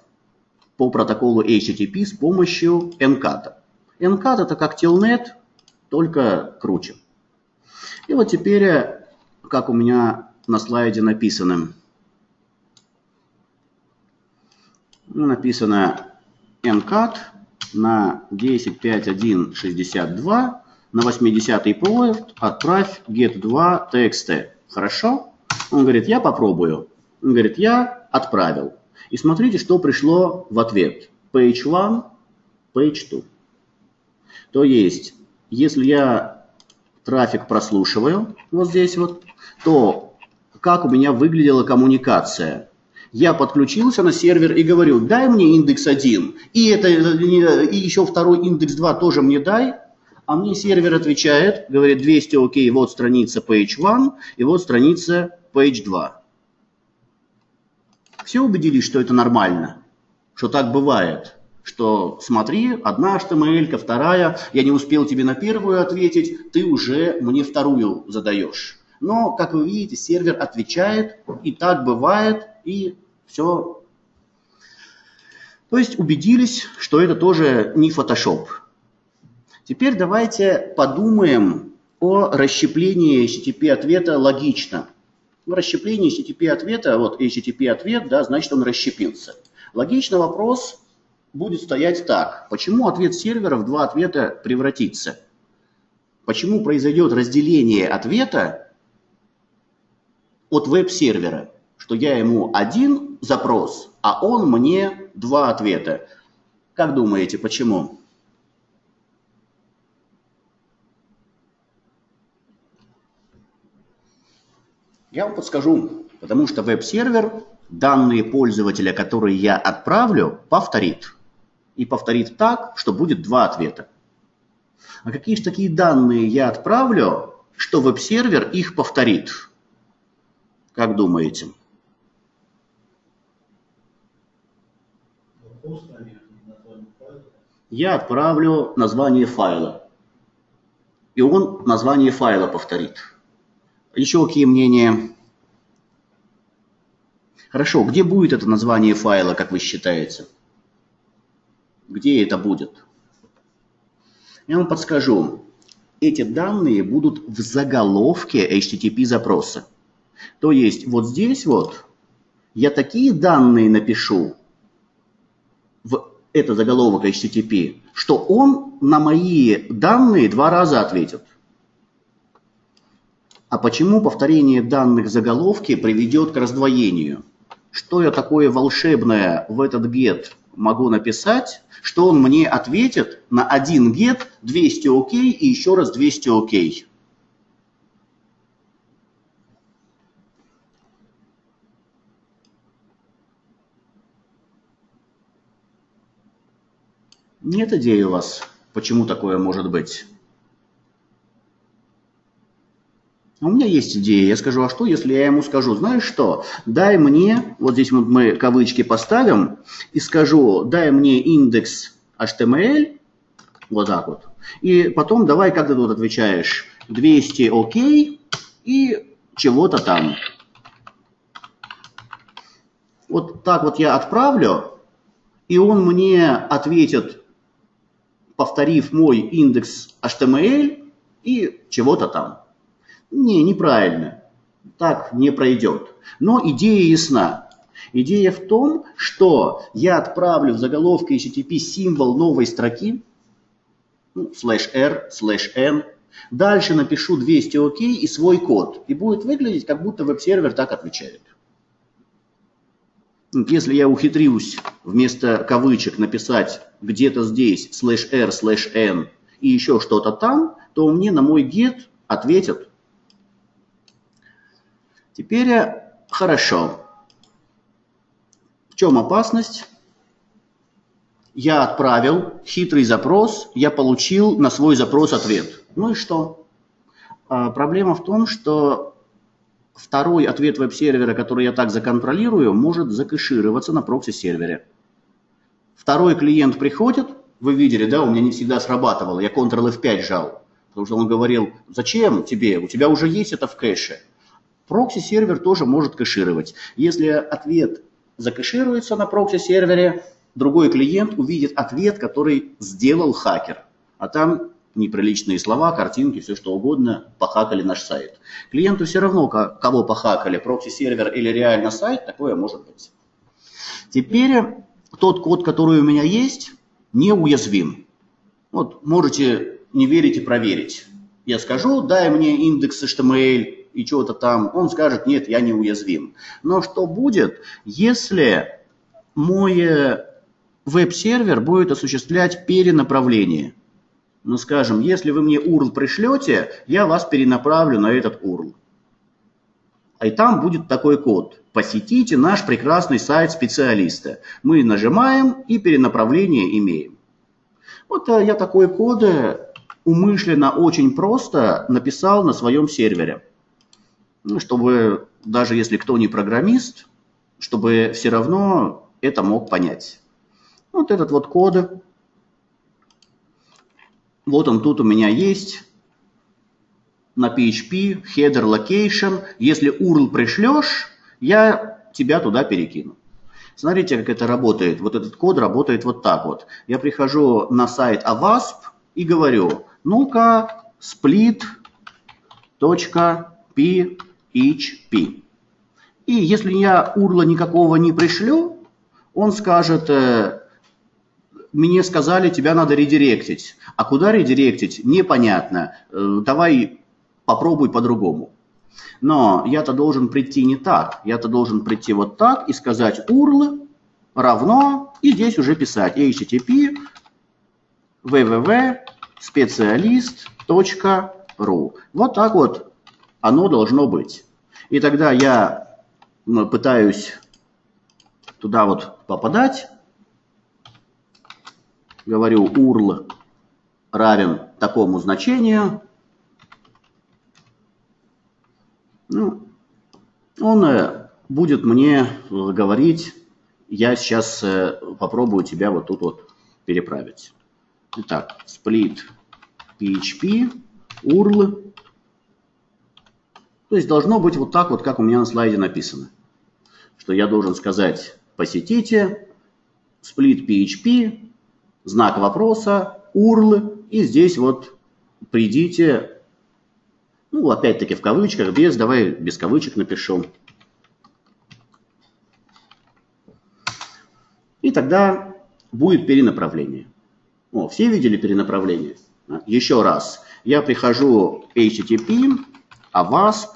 по протоколу HTTP с помощью NCAT. NCAT это как Telnet, только круче. И вот теперь, как у меня на слайде написано, написано NCAT на 10.5.1.62 на 80-й порт отправь get2 txt. Хорошо? Он говорит, я попробую. Он говорит, я отправил. И смотрите, что пришло в ответ. Page 1, page 2. То есть, если я трафик прослушиваю вот здесь вот, то как у меня выглядела коммуникация? Я подключился на сервер и говорю, дай мне индекс 1, и, это, и еще второй индекс 2 тоже мне дай. А мне сервер отвечает, говорит 200 окей, вот страница page 1 и вот страница page 2. Все убедились, что это нормально, что так бывает что смотри, одна HTML, вторая, я не успел тебе на первую ответить, ты уже мне вторую задаешь. Но, как вы видите, сервер отвечает, и так бывает, и все. То есть убедились, что это тоже не Photoshop. Теперь давайте подумаем о расщеплении HTTP ответа логично. В расщеплении HTTP ответа, вот HTTP ответ, да, значит он расщепился. Логично вопрос будет стоять так. Почему ответ сервера в два ответа превратится? Почему произойдет разделение ответа от веб-сервера? Что я ему один запрос, а он мне два ответа. Как думаете, почему? Я вам подскажу, потому что веб-сервер данные пользователя, которые я отправлю, повторит. И повторит так, что будет два ответа. А какие же такие данные я отправлю, что веб-сервер их повторит? Как думаете? Я отправлю название файла. И он название файла повторит. Еще какие мнения? Хорошо, где будет это название файла, как вы считаете? Где это будет? Я вам подскажу. Эти данные будут в заголовке HTTP запроса. То есть вот здесь вот я такие данные напишу, в это заголовок HTTP, что он на мои данные два раза ответит. А почему повторение данных в заголовке приведет к раздвоению? Что я такое волшебное в этот get могу написать, что он мне ответит на один get 200 окей и еще раз 200 окей? Нет идеи у вас, почему такое может быть? У меня есть идея. Я скажу, а что, если я ему скажу, знаешь что, дай мне, вот здесь вот мы кавычки поставим, и скажу, дай мне индекс HTML, Вот так вот. И потом давай, как ты тут отвечаешь, 200 окей и чего-то там. Вот так вот я отправлю, и он мне ответит, повторив мой index HTML и чего-то там. Не, неправильно. Так не пройдет. Но идея ясна. Идея в том, что я отправлю в заголовке HTTP символ новой строки, ну, слэш R, слэш N, дальше напишу 200 OK и свой код. И будет выглядеть, как будто веб-сервер так отвечает. Если я ухитрюсь вместо кавычек написать где-то здесь слэш r, слэш n и еще что-то там, то мне на мой get ответят. Теперь э, хорошо. В чем опасность? Я отправил хитрый запрос, я получил на свой запрос ответ. Ну и что? А, проблема в том, что второй ответ веб-сервера, который я так законтролирую, может закэшироваться на прокси-сервере. Второй клиент приходит, вы видели, да, у меня не всегда срабатывало, я Ctrl-F5 жал, потому что он говорил, зачем тебе, у тебя уже есть это в кэше. Прокси-сервер тоже может кэшировать. Если ответ закэшируется на прокси-сервере, другой клиент увидит ответ, который сделал хакер. А там неприличные слова, картинки, все что угодно, похакали наш сайт. Клиенту все равно, кого похакали, прокси-сервер или реально сайт, такое может быть. Теперь тот код, который у меня есть, неуязвим. Вот можете не верить и проверить. Я скажу, дай мне index HTML и чего-то там. Он скажет, нет, я неуязвим. Но что будет, если мой веб-сервер будет осуществлять перенаправление? Ну, скажем, если вы мне URL пришлете, я вас перенаправлю на этот URL. А и там будет такой код. Посетите наш прекрасный сайт специалиста. Мы нажимаем и перенаправление имеем. Вот э, я такой код умышленно очень просто написал на своем сервере. Ну, чтобы даже если кто не программист, чтобы все равно это мог понять. Вот этот вот код вот он тут у меня есть на PHP, header location. Если URL пришлешь, я тебя туда перекину. Смотрите, как это работает. Вот этот код работает вот так вот. Я прихожу на сайт avasp и говорю, ну-ка, split.php. И если я URL никакого не пришлю, он скажет, э, мне сказали, тебя надо редиректить. А куда редиректить, непонятно. Э, давай попробуй по-другому. Но я-то должен прийти не так. Я-то должен прийти вот так и сказать URL равно, и здесь уже писать http www специалист.ру. Вот так вот оно должно быть. И тогда я пытаюсь туда вот попадать, говорю URL равен такому значению, ну, он э, будет мне говорить, я сейчас э, попробую тебя вот тут вот переправить. Итак, split php url. То есть должно быть вот так вот, как у меня на слайде написано. Что я должен сказать посетите split php знак вопроса, URL, и здесь вот придите, ну, опять-таки в кавычках, без, давай без кавычек напишу. И тогда будет перенаправление. О, все видели перенаправление? Еще раз. Я прихожу HTTP, AWASP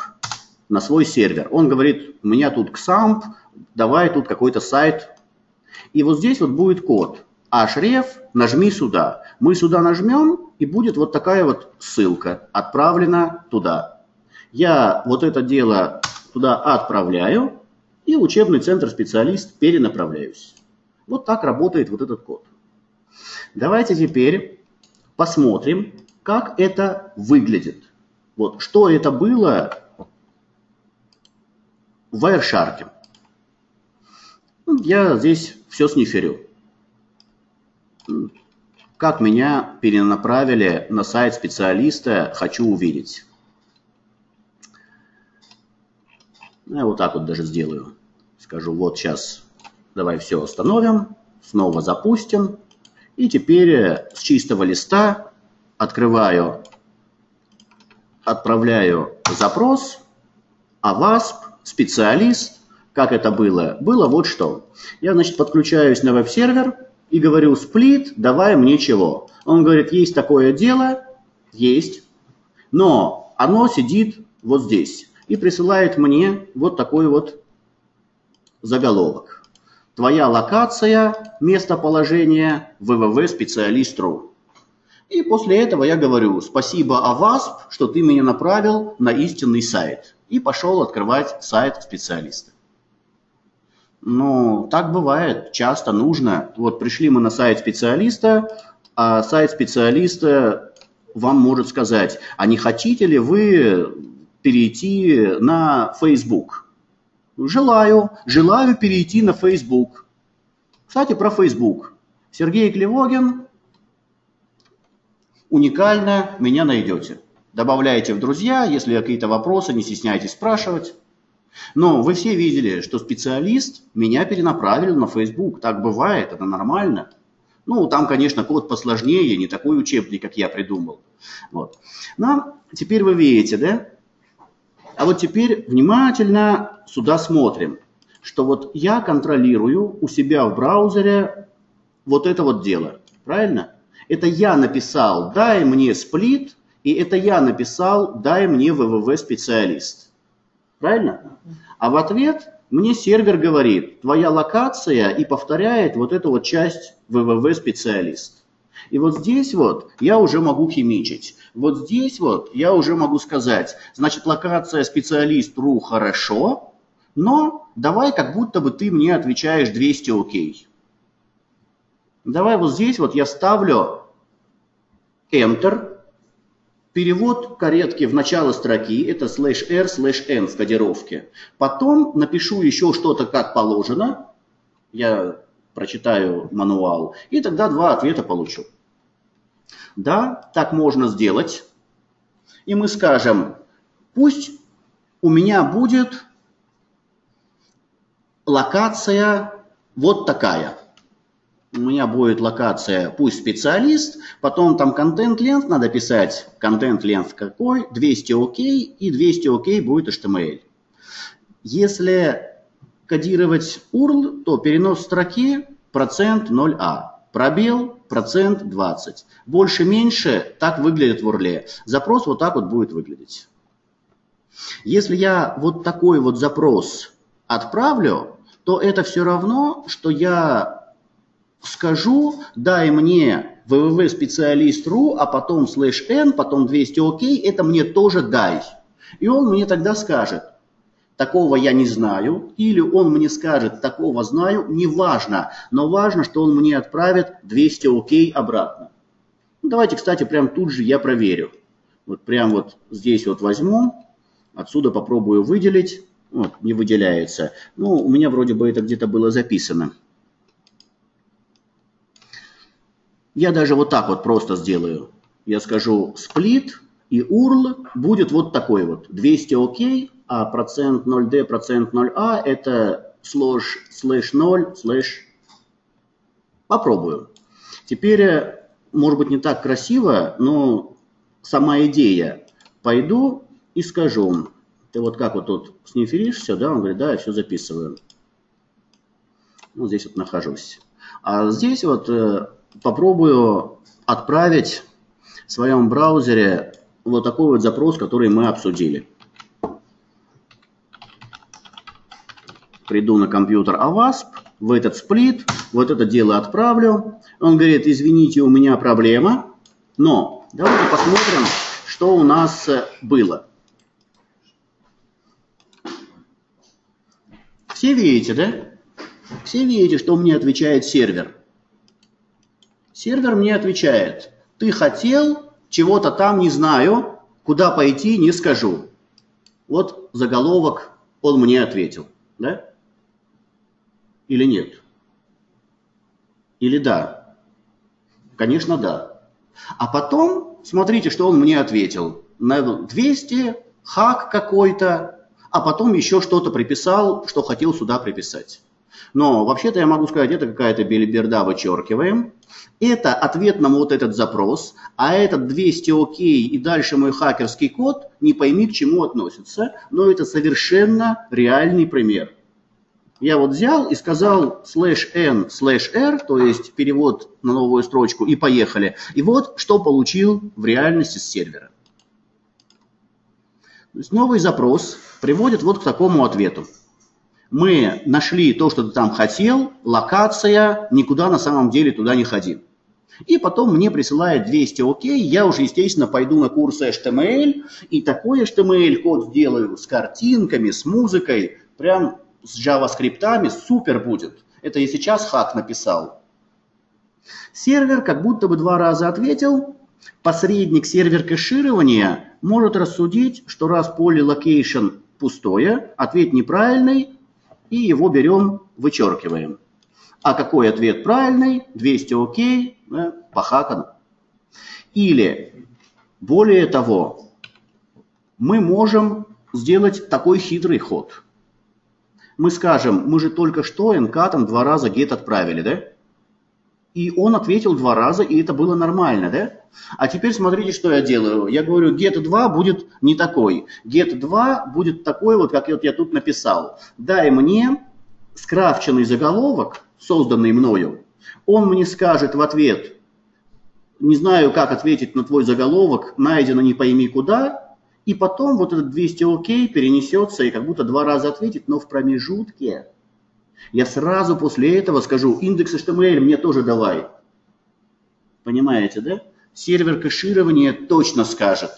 на свой сервер. Он говорит, у меня тут XAMPP, давай тут какой-то сайт. И вот здесь вот будет код href, нажми сюда. Мы сюда нажмем, и будет вот такая вот ссылка, отправлена туда. Я вот это дело туда отправляю, и учебный центр-специалист перенаправляюсь. Вот так работает вот этот код. Давайте теперь посмотрим, как это выглядит. Вот что это было в Wireshark. Я здесь все сниферю как меня перенаправили на сайт специалиста «Хочу увидеть». Я вот так вот даже сделаю. Скажу, вот сейчас давай все остановим, снова запустим. И теперь э, с чистого листа открываю, отправляю запрос, а ВАСП, специалист, как это было? Было вот что. Я, значит, подключаюсь на веб-сервер и говорю, сплит, давай мне чего. Он говорит, есть такое дело, есть, но оно сидит вот здесь и присылает мне вот такой вот заголовок. Твоя локация, местоположение, www.specialist.ru. И после этого я говорю, спасибо OWASP, что ты меня направил на истинный сайт. И пошел открывать сайт специалиста. Ну, так бывает, часто нужно. Вот пришли мы на сайт специалиста, а сайт специалиста вам может сказать, а не хотите ли вы перейти на Facebook? Желаю, желаю перейти на Facebook. Кстати, про Facebook. Сергей Клевогин, уникально меня найдете. Добавляйте в друзья, если какие-то вопросы, не стесняйтесь спрашивать. Но вы все видели, что специалист меня перенаправил на Facebook. Так бывает, это нормально. Ну, там, конечно, код посложнее, не такой учебник, как я придумал. Вот. Но теперь вы видите, да? А вот теперь внимательно сюда смотрим, что вот я контролирую у себя в браузере вот это вот дело. Правильно? Это я написал «дай мне сплит», и это я написал «дай мне www-специалист». Правильно? А в ответ мне сервер говорит «твоя локация» и повторяет вот эту вот часть www-специалист. И вот здесь вот я уже могу химичить. Вот здесь вот я уже могу сказать, значит, локация специалист.ру хорошо, но давай как будто бы ты мне отвечаешь 200 окей. Давай вот здесь вот я ставлю Enter. Перевод каретки в начало строки, это слэш R, слэш N в кодировке. Потом напишу еще что-то как положено, я прочитаю мануал, и тогда два ответа получу. Да, так можно сделать. И мы скажем, пусть у меня будет локация вот такая у меня будет локация пусть специалист, потом там контент length надо писать, контент length какой, 200 ОК и 200 ОК будет HTML. Если кодировать URL, то перенос строки процент 0А, пробел процент 20. Больше-меньше так выглядит в URL. Запрос вот так вот будет выглядеть. Если я вот такой вот запрос отправлю, то это все равно, что я скажу, дай мне www-специалист.ру, а потом слэш n, потом 200 ок, это мне тоже дай. И он мне тогда скажет, такого я не знаю, или он мне скажет, такого знаю, неважно, но важно, что он мне отправит 200 ок обратно. Ну, давайте, кстати, прям тут же я проверю. Вот прям вот здесь вот возьму, отсюда попробую выделить, вот, не выделяется. Ну, у меня вроде бы это где-то было записано. Я даже вот так вот просто сделаю. Я скажу split, и URL будет вот такой вот. 200 OK, а процент 0D, процент 0A это слэш, слэш 0, слэш... Попробую. Теперь, э, может быть, не так красиво, но сама идея. Пойду и скажу. Ты вот как вот тут сниферишься, да? Он говорит, да, я все записываю. Вот здесь вот нахожусь. А здесь вот э, попробую отправить в своем браузере вот такой вот запрос, который мы обсудили. Приду на компьютер AWASP, в этот сплит, вот это дело отправлю. Он говорит, извините, у меня проблема, но давайте посмотрим, что у нас было. Все видите, да? Все видите, что мне отвечает сервер. Сервер мне отвечает, ты хотел чего-то там, не знаю, куда пойти, не скажу. Вот заголовок он мне ответил, да? Или нет? Или да? Конечно, да. А потом, смотрите, что он мне ответил. На 200, хак какой-то, а потом еще что-то приписал, что хотел сюда приписать. Но вообще-то я могу сказать, это какая-то белиберда вычеркиваем. Это ответ на вот этот запрос, а этот 200 OK и дальше мой хакерский код не пойми к чему относится, но это совершенно реальный пример. Я вот взял и сказал слэш n слэш r, то есть перевод на новую строчку, и поехали. И вот что получил в реальности с сервера. То есть новый запрос приводит вот к такому ответу мы нашли то, что ты там хотел, локация, никуда на самом деле туда не ходи. И потом мне присылает 200 окей, я уже, естественно, пойду на курсы HTML, и такой HTML-код сделаю с картинками, с музыкой, прям с JavaScript, супер будет. Это я сейчас хак написал. Сервер как будто бы два раза ответил, посредник сервер кэширования может рассудить, что раз поле location пустое, ответ неправильный, и его берем, вычеркиваем. А какой ответ правильный? 200 окей, да, похакан. Или, более того, мы можем сделать такой хитрый ход. Мы скажем, мы же только что нкатом два раза get отправили, да? И он ответил два раза, и это было нормально, да? А теперь смотрите, что я делаю. Я говорю, get 2 будет не такой. Get 2 будет такой вот, как вот я тут написал. Дай мне скрафченный заголовок, созданный мною. Он мне скажет в ответ, не знаю, как ответить на твой заголовок, найдено не пойми куда, и потом вот этот 200 окей перенесется и как будто два раза ответит, но в промежутке я сразу после этого скажу, индекс HTML мне тоже давай. Понимаете, да? Сервер кэширования точно скажет,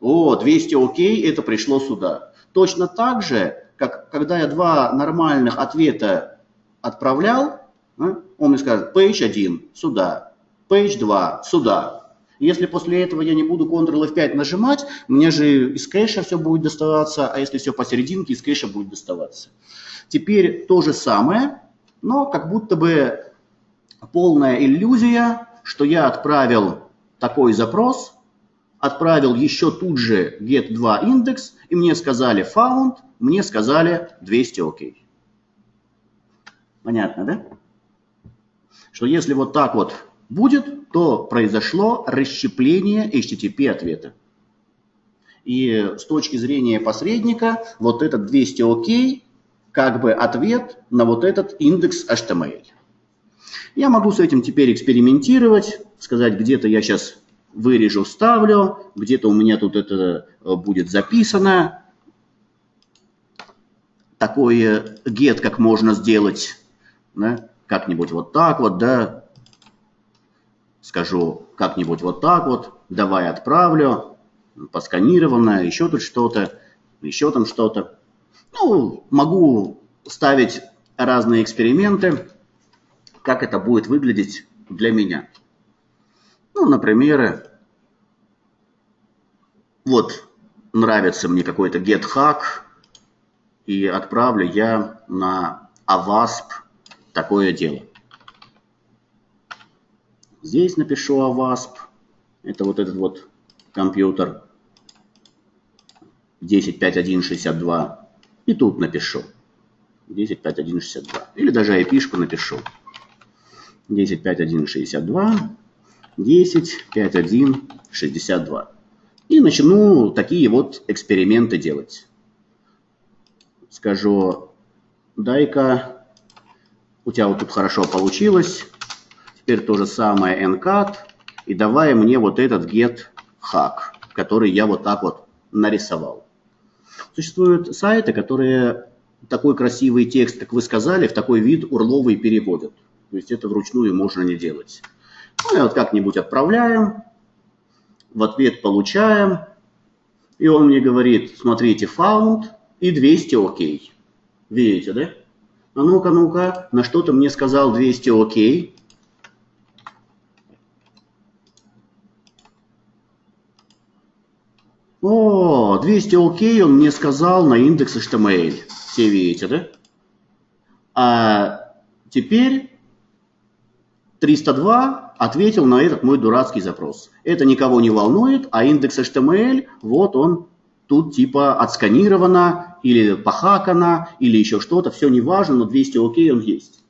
о, 200 окей, это пришло сюда. Точно так же, как когда я два нормальных ответа отправлял, он мне скажет, page 1 сюда, page 2 сюда. Если после этого я не буду Ctrl F5 нажимать, мне же из кэша все будет доставаться, а если все посерединке, из кэша будет доставаться. Теперь то же самое, но как будто бы полная иллюзия, что я отправил такой запрос, отправил еще тут же get2 индекс, и мне сказали found, мне сказали 200 окей. Понятно, да? Что если вот так вот будет, то произошло расщепление HTTP ответа. И с точки зрения посредника, вот этот 200 окей как бы ответ на вот этот индекс HTML. Я могу с этим теперь экспериментировать, сказать, где-то я сейчас вырежу, вставлю, где-то у меня тут это э, будет записано. Такое get как можно сделать, да? как-нибудь вот так вот, да, скажу как-нибудь вот так вот, давай отправлю, посканированное, еще тут что-то, еще там что-то. Ну, могу ставить разные эксперименты, как это будет выглядеть для меня. Ну, например, вот нравится мне какой-то get-hack, и отправлю я на avasp такое дело. Здесь напишу avasp, это вот этот вот компьютер 105162, и тут напишу 105162, или даже IP-шку напишу 105162 10, 5, 1, 62. И начну такие вот эксперименты делать. Скажу, дай-ка, у тебя вот тут хорошо получилось, теперь то же самое ncat, и давай мне вот этот get hack, который я вот так вот нарисовал. Существуют сайты, которые такой красивый текст, как вы сказали, в такой вид урловый переводят. То есть это вручную можно не делать. Ну и вот как-нибудь отправляем, в ответ получаем, и он мне говорит, смотрите, found и 200 окей. Видите, да? А ну-ка, ну-ка, на что-то мне сказал 200 окей. О, 200 окей он мне сказал на индекс HTML. Все видите, да? А теперь 302 ответил на этот мой дурацкий запрос. Это никого не волнует, а индекс HTML, вот он тут типа отсканировано или похакано, или еще что-то, все не важно, но 200 окей он есть.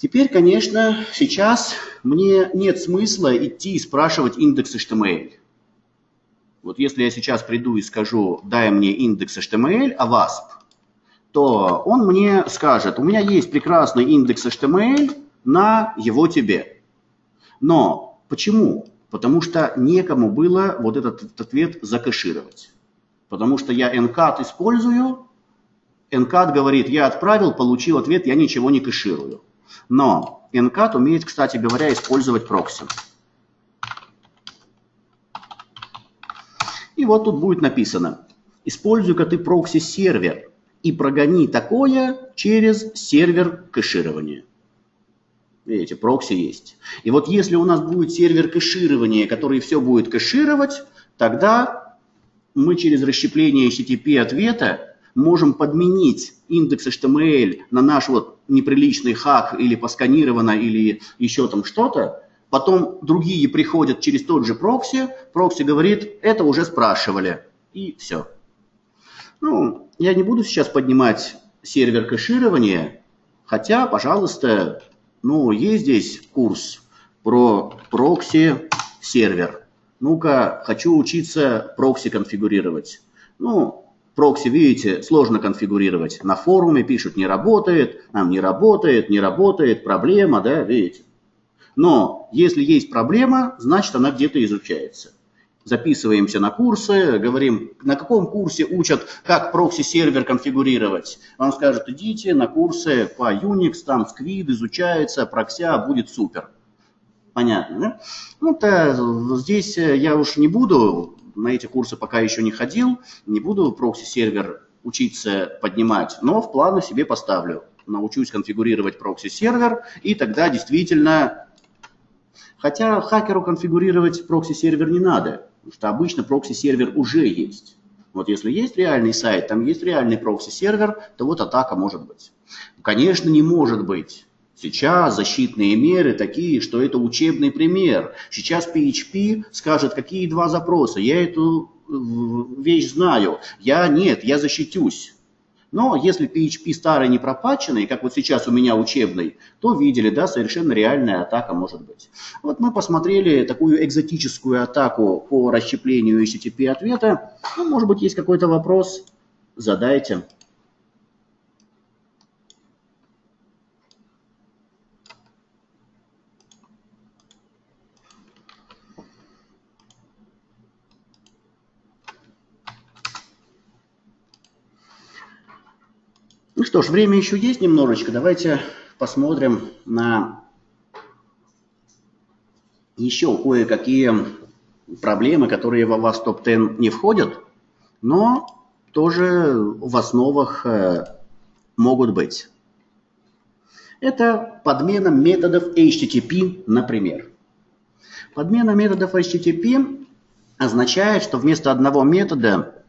Теперь, конечно, сейчас мне нет смысла идти и спрашивать индекс HTML. Вот если я сейчас приду и скажу, дай мне индекс HTML, а WASP, то он мне скажет, у меня есть прекрасный индекс HTML на его тебе. Но почему? Потому что некому было вот этот ответ закэшировать. Потому что я NCAT использую, NCAT говорит, я отправил, получил ответ, я ничего не кэширую. Но NCAT умеет, кстати говоря, использовать прокси. И вот тут будет написано, используй-ка ты прокси-сервер и прогони такое через сервер кэширования. Видите, прокси есть. И вот если у нас будет сервер кэширования, который все будет кэшировать, тогда мы через расщепление HTTP ответа можем подменить индекс HTML на наш вот неприличный хак или посканировано, или еще там что-то. Потом другие приходят через тот же прокси, прокси говорит, это уже спрашивали, и все. Ну, я не буду сейчас поднимать сервер кэширования, хотя, пожалуйста, ну, есть здесь курс про прокси сервер. Ну-ка, хочу учиться прокси конфигурировать. Ну, прокси, видите, сложно конфигурировать. На форуме пишут, не работает, нам не работает, не работает, проблема, да, видите. Но если есть проблема, значит она где-то изучается записываемся на курсы, говорим, на каком курсе учат, как прокси-сервер конфигурировать. Он скажет, идите на курсы по Unix, там Squid изучается, прокся, будет супер. Понятно, да? Ну, то здесь я уж не буду, на эти курсы пока еще не ходил, не буду прокси-сервер учиться поднимать, но в планы себе поставлю. Научусь конфигурировать прокси-сервер, и тогда действительно Хотя хакеру конфигурировать прокси-сервер не надо. Потому что обычно прокси-сервер уже есть. Вот если есть реальный сайт, там есть реальный прокси-сервер, то вот атака может быть. Конечно, не может быть. Сейчас защитные меры такие, что это учебный пример. Сейчас PHP скажет, какие два запроса. Я эту э, вещь знаю. Я нет, я защитюсь. Но если PHP старый не пропаченный, как вот сейчас у меня учебный, то видели, да, совершенно реальная атака может быть. Вот мы посмотрели такую экзотическую атаку по расщеплению HTTP ответа. Ну, может быть, есть какой-то вопрос? Задайте. Что ж, время еще есть немножечко. Давайте посмотрим на еще кое-какие проблемы, которые в вас топ-10 не входят, но тоже в основах э, могут быть. Это подмена методов HTTP, например. Подмена методов HTTP означает, что вместо одного метода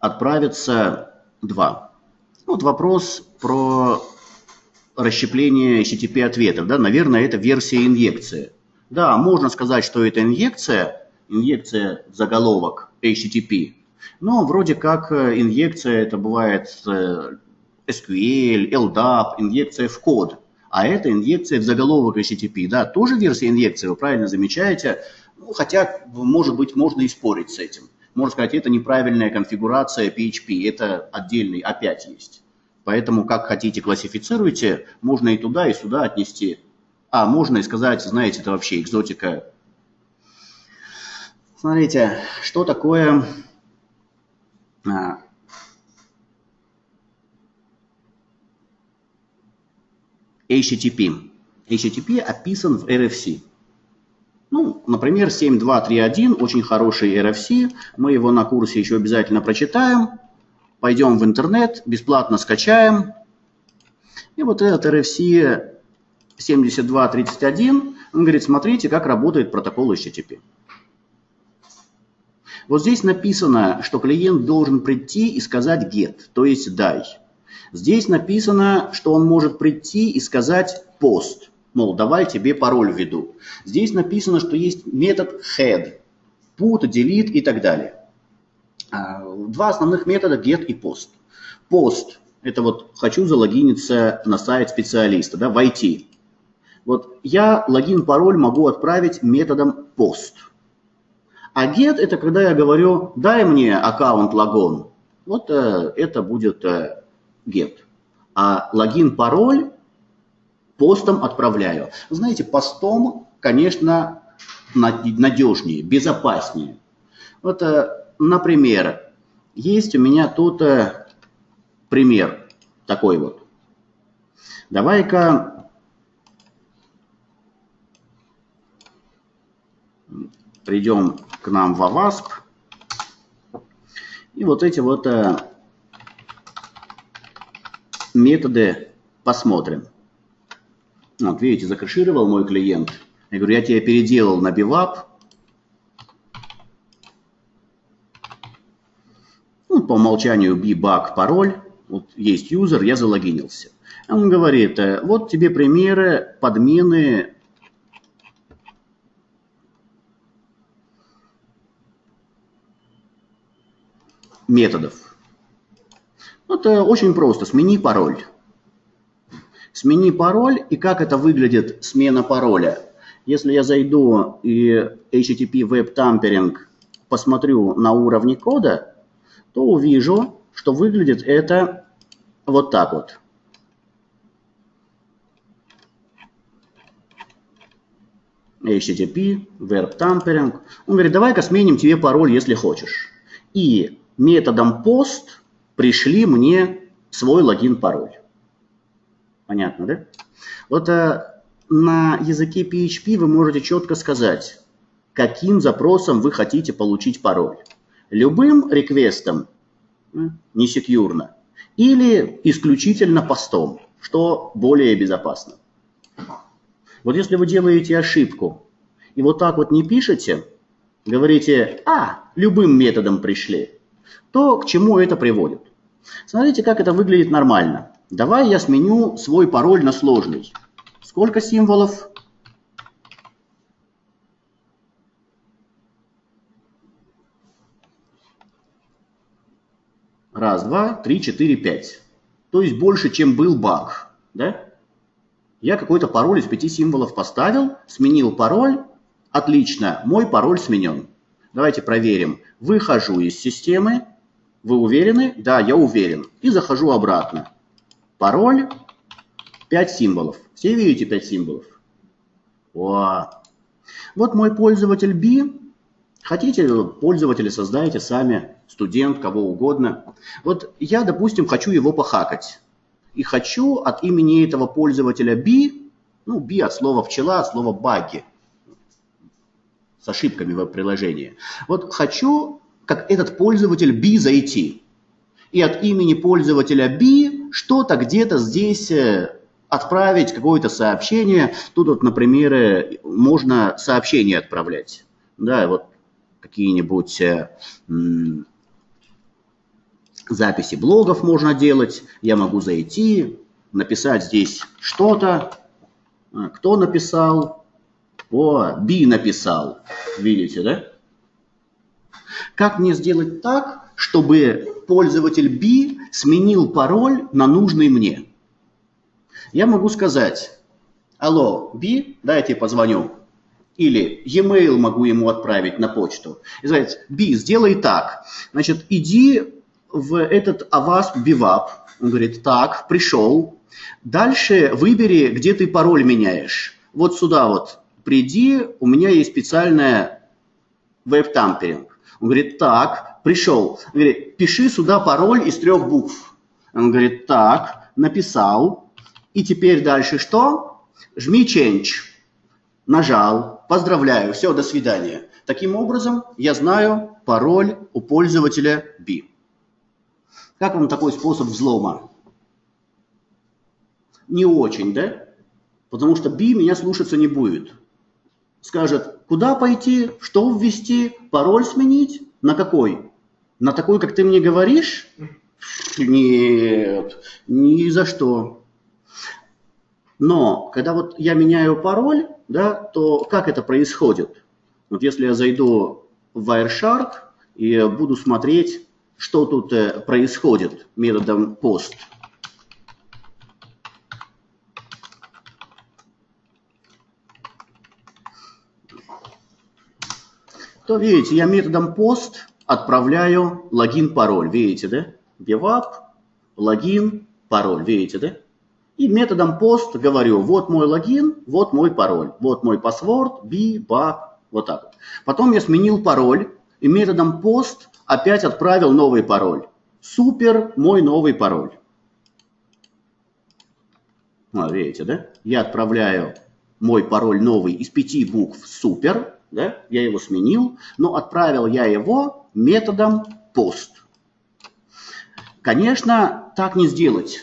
отправится два. Вот вопрос про расщепление HTTP ответов. Да? Наверное, это версия инъекции. Да, можно сказать, что это инъекция, инъекция в заголовок HTTP. Но вроде как э, инъекция это бывает э, SQL, LDAP, инъекция в код. А это инъекция в заголовок HTTP. Да, тоже версия инъекции, вы правильно замечаете. Ну, хотя, может быть, можно и спорить с этим можно сказать, это неправильная конфигурация PHP, это отдельный опять есть. Поэтому как хотите классифицируйте, можно и туда, и сюда отнести. А, можно и сказать, знаете, это вообще экзотика. Смотрите, что такое а, HTTP. HTTP описан в RFC. Ну, например, 7.2.3.1, очень хороший RFC. Мы его на курсе еще обязательно прочитаем. Пойдем в интернет, бесплатно скачаем. И вот этот RFC 72.31, он говорит, смотрите, как работает протокол HTTP. Вот здесь написано, что клиент должен прийти и сказать get, то есть дай. Здесь написано, что он может прийти и сказать post, Мол, давай тебе пароль введу. Здесь написано, что есть метод head, put, delete и так далее. А, два основных метода get и post. Post – это вот хочу залогиниться на сайт специалиста, да, войти. Вот я логин, пароль могу отправить методом post. А get – это когда я говорю, дай мне аккаунт логон. Вот э, это будет э, get. А логин, пароль постом отправляю. Знаете, постом, конечно, надежнее, безопаснее. Вот, э, например, есть у меня тут э, пример такой вот. Давай-ка придем к нам в Avasp. И вот эти вот э, методы посмотрим. Вот, видите, закэшировал мой клиент. Я говорю, я тебе переделал на BIVAP. Ну, по умолчанию BBAC пароль. Вот есть юзер, я залогинился. Он говорит, «Э, вот тебе примеры подмены методов. Это очень просто. Смени пароль. Смени пароль, и как это выглядит смена пароля? Если я зайду и HTTP Web Tampering посмотрю на уровне кода, то увижу, что выглядит это вот так вот. HTTP, Web Tampering. Он говорит, давай-ка сменим тебе пароль, если хочешь. И методом post пришли мне свой логин-пароль. Понятно, да? Вот а, на языке PHP вы можете четко сказать, каким запросом вы хотите получить пароль. Любым реквестом, не секьюрно, или исключительно постом, что более безопасно. Вот если вы делаете ошибку и вот так вот не пишете, говорите, а, любым методом пришли, то к чему это приводит? Смотрите, как это выглядит нормально. Давай я сменю свой пароль на сложный. Сколько символов? Раз, два, три, четыре, пять. То есть больше, чем был баг. Да? Я какой-то пароль из пяти символов поставил, сменил пароль. Отлично, мой пароль сменен. Давайте проверим. Выхожу из системы. Вы уверены? Да, я уверен. И захожу обратно. Пароль 5 символов. Все видите 5 символов? О. Вот мой пользователь B. Хотите, пользователи создайте сами, студент, кого угодно. Вот я, допустим, хочу его похакать. И хочу от имени этого пользователя B, ну, B от слова пчела, от слова баги, с ошибками в приложении. Вот хочу, как этот пользователь B зайти. И от имени пользователя B что-то где-то здесь э, отправить какое-то сообщение. Тут вот, например, э, можно сообщение отправлять. Да, вот какие-нибудь э, записи блогов можно делать. Я могу зайти, написать здесь что-то. А, кто написал? О, Би написал. Видите, да? Как мне сделать так, чтобы пользователь B сменил пароль на нужный мне. Я могу сказать, алло, B, дайте позвоню. Или e-mail могу ему отправить на почту. И сказать, B, сделай так. Значит, иди в этот Avast Bivap. Он говорит, так, пришел. Дальше выбери, где ты пароль меняешь. Вот сюда вот приди, у меня есть специальная веб-тамперинг. Он говорит, так, пришел, говорит, пиши сюда пароль из трех букв. Он говорит, так, написал. И теперь дальше что? Жми change. Нажал, поздравляю, все, до свидания. Таким образом, я знаю пароль у пользователя B. Как вам такой способ взлома? Не очень, да? Потому что B меня слушаться не будет. Скажет, куда пойти, что ввести, пароль сменить, на какой? На такой, как ты мне говоришь? Нет, ни за что. Но когда вот я меняю пароль, да, то как это происходит? Вот если я зайду в Wireshark и буду смотреть, что тут э, происходит методом post, то видите, я методом post отправляю логин-пароль. Видите, да? Bevap, логин, пароль. Видите, да? И методом post говорю, вот мой логин, вот мой пароль, вот мой password, bebap, вот так. Потом я сменил пароль и методом post опять отправил новый пароль. Супер, мой новый пароль. А, видите, да? Я отправляю мой пароль новый из пяти букв супер, да? я его сменил, но отправил я его методом post. Конечно, так не сделать,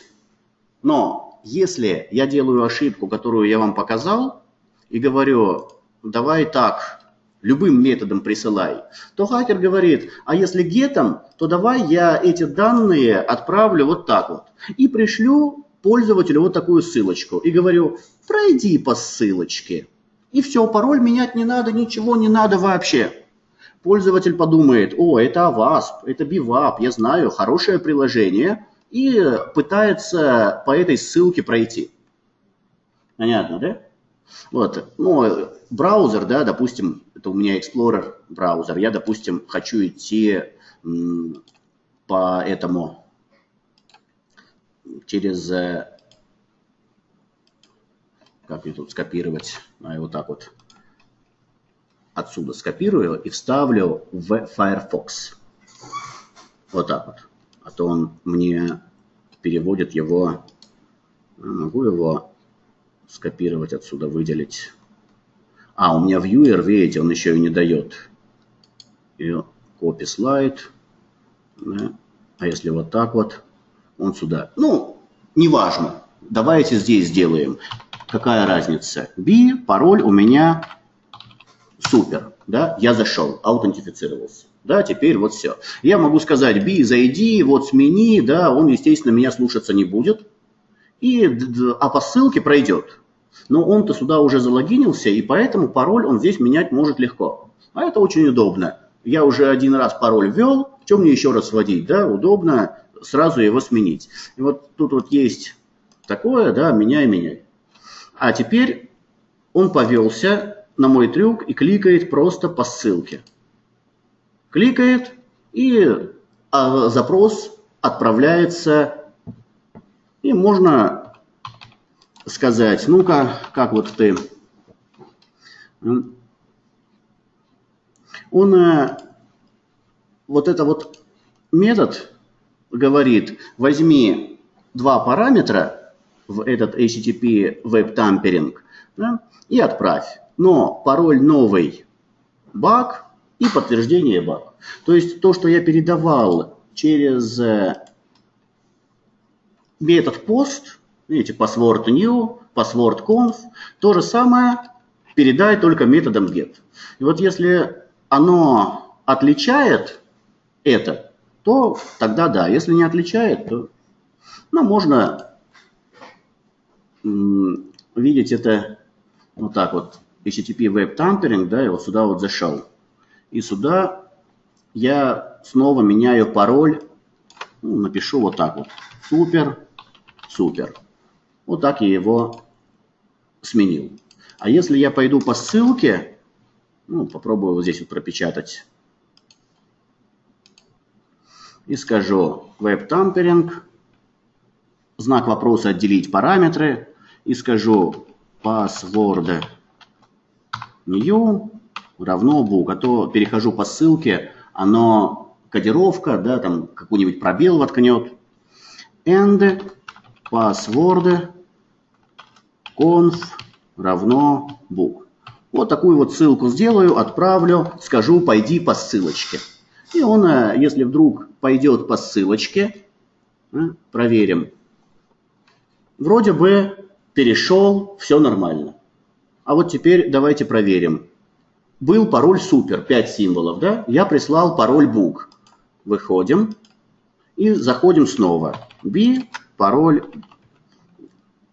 но если я делаю ошибку, которую я вам показал, и говорю, давай так, любым методом присылай, то хакер говорит, а если гетом, то давай я эти данные отправлю вот так вот и пришлю пользователю вот такую ссылочку и говорю, пройди по ссылочке. И все, пароль менять не надо, ничего не надо вообще. Пользователь подумает, о, это Avasp, это Bivap, я знаю, хорошее приложение, и пытается по этой ссылке пройти. Понятно, да? Вот, ну, браузер, да, допустим, это у меня Explorer браузер, я, допустим, хочу идти по этому через э, как мне тут скопировать, а, вот так вот отсюда скопирую и вставлю в Firefox. Вот так вот. А то он мне переводит его, могу его скопировать отсюда, выделить. А, у меня viewer, видите, он еще и не дает. И copy slide. Да. А если вот так вот, он сюда. Ну, неважно. Давайте здесь сделаем. Какая разница? B, пароль у меня супер. Да, я зашел, аутентифицировался. Да, теперь вот все. Я могу сказать, B, зайди, вот смени, да, он, естественно, меня слушаться не будет. И, а по ссылке пройдет. Но он-то сюда уже залогинился, и поэтому пароль он здесь менять может легко. А это очень удобно. Я уже один раз пароль ввел, чем мне еще раз вводить, да, удобно сразу его сменить. И вот тут вот есть такое, да, меняй, меняй. А теперь он повелся на мой трюк и кликает просто по ссылке. Кликает, и а, запрос отправляется, и можно сказать, ну-ка, как вот ты. Он, э, вот это вот метод говорит, возьми два параметра, в этот HTTP Web Tampering да, и отправь. Но пароль новый баг и подтверждение баг. То есть то, что я передавал через э, метод post, видите, password new, password conf, то же самое передай только методом get. И вот если оно отличает это, то тогда да. Если не отличает, то ну, можно видеть это вот так вот. HTTP Web Tampering, да, и вот сюда вот зашел. И сюда я снова меняю пароль, ну, напишу вот так вот. Супер, супер. Вот так я его сменил. А если я пойду по ссылке, ну, попробую вот здесь вот пропечатать, и скажу Web Tampering, знак вопроса отделить параметры и скажу password new равно book, а то перехожу по ссылке, оно кодировка, да, там какой-нибудь пробел воткнет. And password conf равно book. Вот такую вот ссылку сделаю, отправлю, скажу, пойди по ссылочке. И он, э, если вдруг пойдет по ссылочке, э, проверим, Вроде бы перешел, все нормально. А вот теперь давайте проверим. Был пароль супер, 5 символов, да? Я прислал пароль бук. Выходим и заходим снова. B, пароль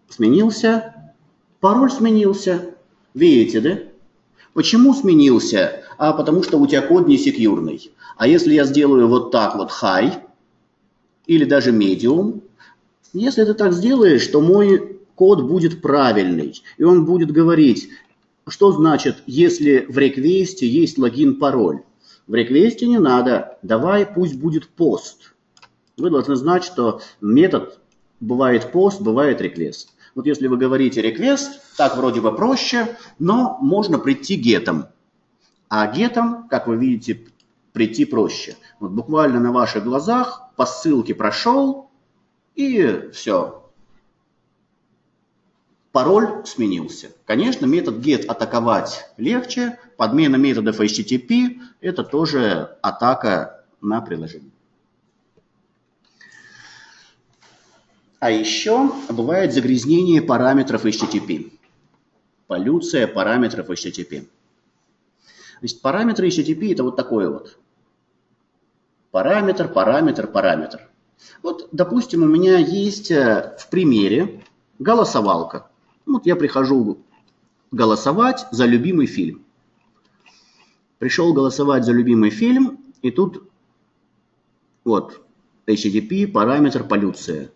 сменился, Пароль сменился. Видите, да? Почему сменился? А потому что у тебя код не секьюрный. А если я сделаю вот так вот high или даже medium, если ты так сделаешь, то мой код будет правильный. И он будет говорить, что значит, если в реквесте есть логин-пароль. В реквесте не надо, давай пусть будет пост. Вы должны знать, что метод бывает пост, бывает реквест. Вот если вы говорите request, так вроде бы проще, но можно прийти гетом. А гетом, как вы видите, прийти проще. Вот буквально на ваших глазах по ссылке прошел, и все. Пароль сменился. Конечно, метод get атаковать легче. Подмена методов HTTP – это тоже атака на приложение. А еще бывает загрязнение параметров HTTP. Полюция параметров HTTP. Значит, параметры HTTP это вот такое вот. Параметр, параметр, параметр. Вот, допустим, у меня есть э, в примере голосовалка. Вот я прихожу голосовать за любимый фильм. Пришел голосовать за любимый фильм, и тут вот HTTP, параметр, полюция.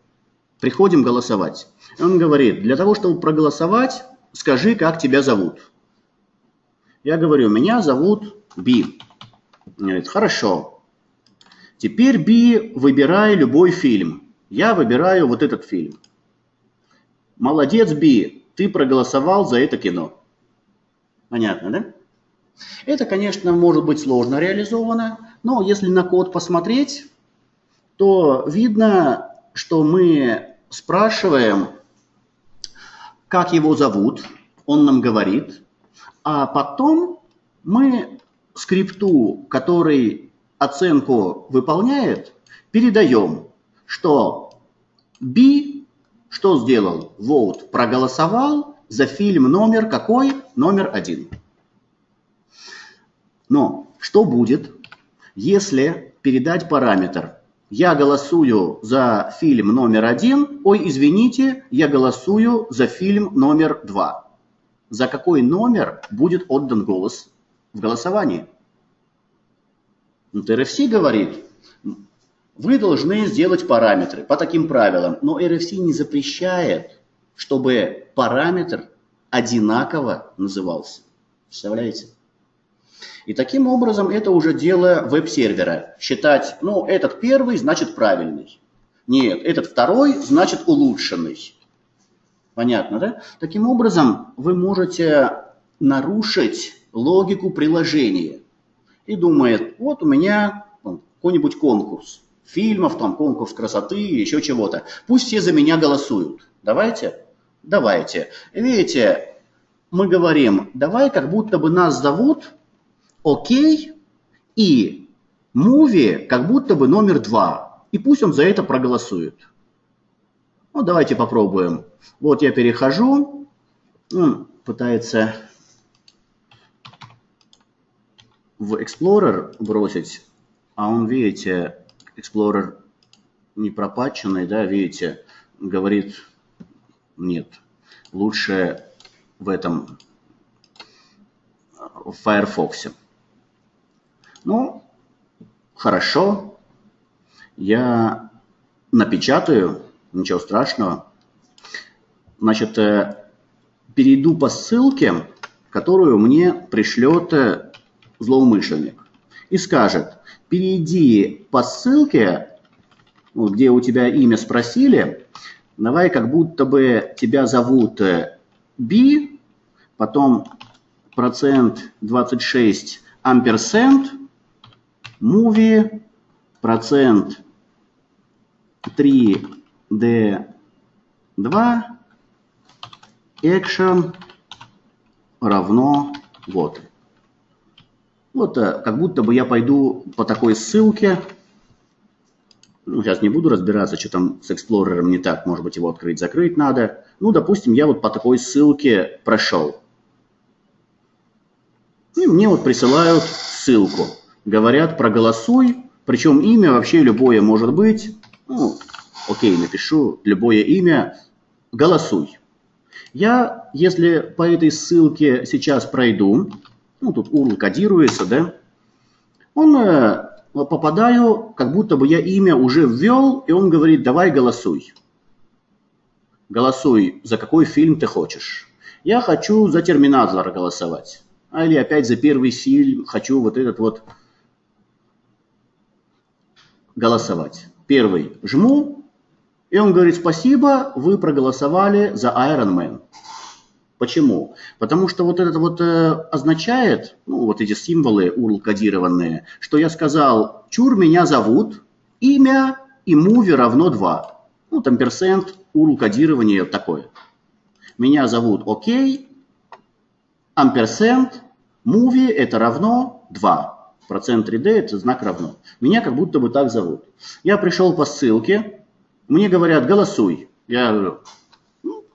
Приходим голосовать. Он говорит, для того, чтобы проголосовать, скажи, как тебя зовут. Я говорю, меня зовут Би. Он говорит, хорошо. Теперь, Би, выбирай любой фильм. Я выбираю вот этот фильм. Молодец, Би, ты проголосовал за это кино. Понятно, да? Это, конечно, может быть сложно реализовано, но если на код посмотреть, то видно, что мы спрашиваем, как его зовут, он нам говорит, а потом мы скрипту, который оценку выполняет, передаем, что B что сделал? Vote проголосовал за фильм номер какой? Номер один. Но что будет, если передать параметр я голосую за фильм номер один, ой, извините, я голосую за фильм номер два. За какой номер будет отдан голос в голосовании? Вот RFC говорит, вы должны сделать параметры по таким правилам, но RFC не запрещает, чтобы параметр одинаково назывался. Представляете? И таким образом это уже дело веб-сервера. Считать, ну, этот первый значит правильный. Нет, этот второй значит улучшенный. Понятно, да? Таким образом вы можете нарушить логику приложения. И думает, вот у меня какой-нибудь конкурс фильмов, там конкурс красоты, еще чего-то. Пусть все за меня голосуют. Давайте? Давайте. Видите, мы говорим, давай как будто бы нас зовут окей и муви как будто бы номер два. И пусть он за это проголосует. Ну, давайте попробуем. Вот я перехожу. Пытается в Explorer бросить, а он, видите, Explorer не пропатченный, да, видите, говорит, нет, лучше в этом, в Firefox. Ну, хорошо, я напечатаю, ничего страшного. Значит, э, перейду по ссылке, которую мне пришлет э, злоумышленник. И скажет, перейди по ссылке, где у тебя имя спросили, давай как будто бы тебя зовут B, э, потом процент 26 амперсент, movie, процент 3D2, action равно вот. Вот э, как будто бы я пойду по такой ссылке. Ну, сейчас не буду разбираться, что там с Explorer не так. Может быть, его открыть, закрыть надо. Ну, допустим, я вот по такой ссылке прошел. И мне вот присылают ссылку говорят, проголосуй, причем имя вообще любое может быть, ну, окей, напишу любое имя, голосуй. Я, если по этой ссылке сейчас пройду, ну тут URL кодируется, да, он э, попадаю, как будто бы я имя уже ввел, и он говорит, давай голосуй. Голосуй, за какой фильм ты хочешь. Я хочу за Терминатора голосовать. А или опять за первый фильм хочу вот этот вот голосовать. Первый жму, и он говорит, спасибо, вы проголосовали за Iron Man. Почему? Потому что вот это вот э, означает, ну вот эти символы URL кодированные, что я сказал, чур, меня зовут, имя и муви равно 2. Ну там перцент, URL кодирование такое. Меня зовут окей, амперсент, муви это равно 2. Процент 3D это знак равно. Меня как будто бы так зовут. Я пришел по ссылке, мне говорят, голосуй. Я говорю,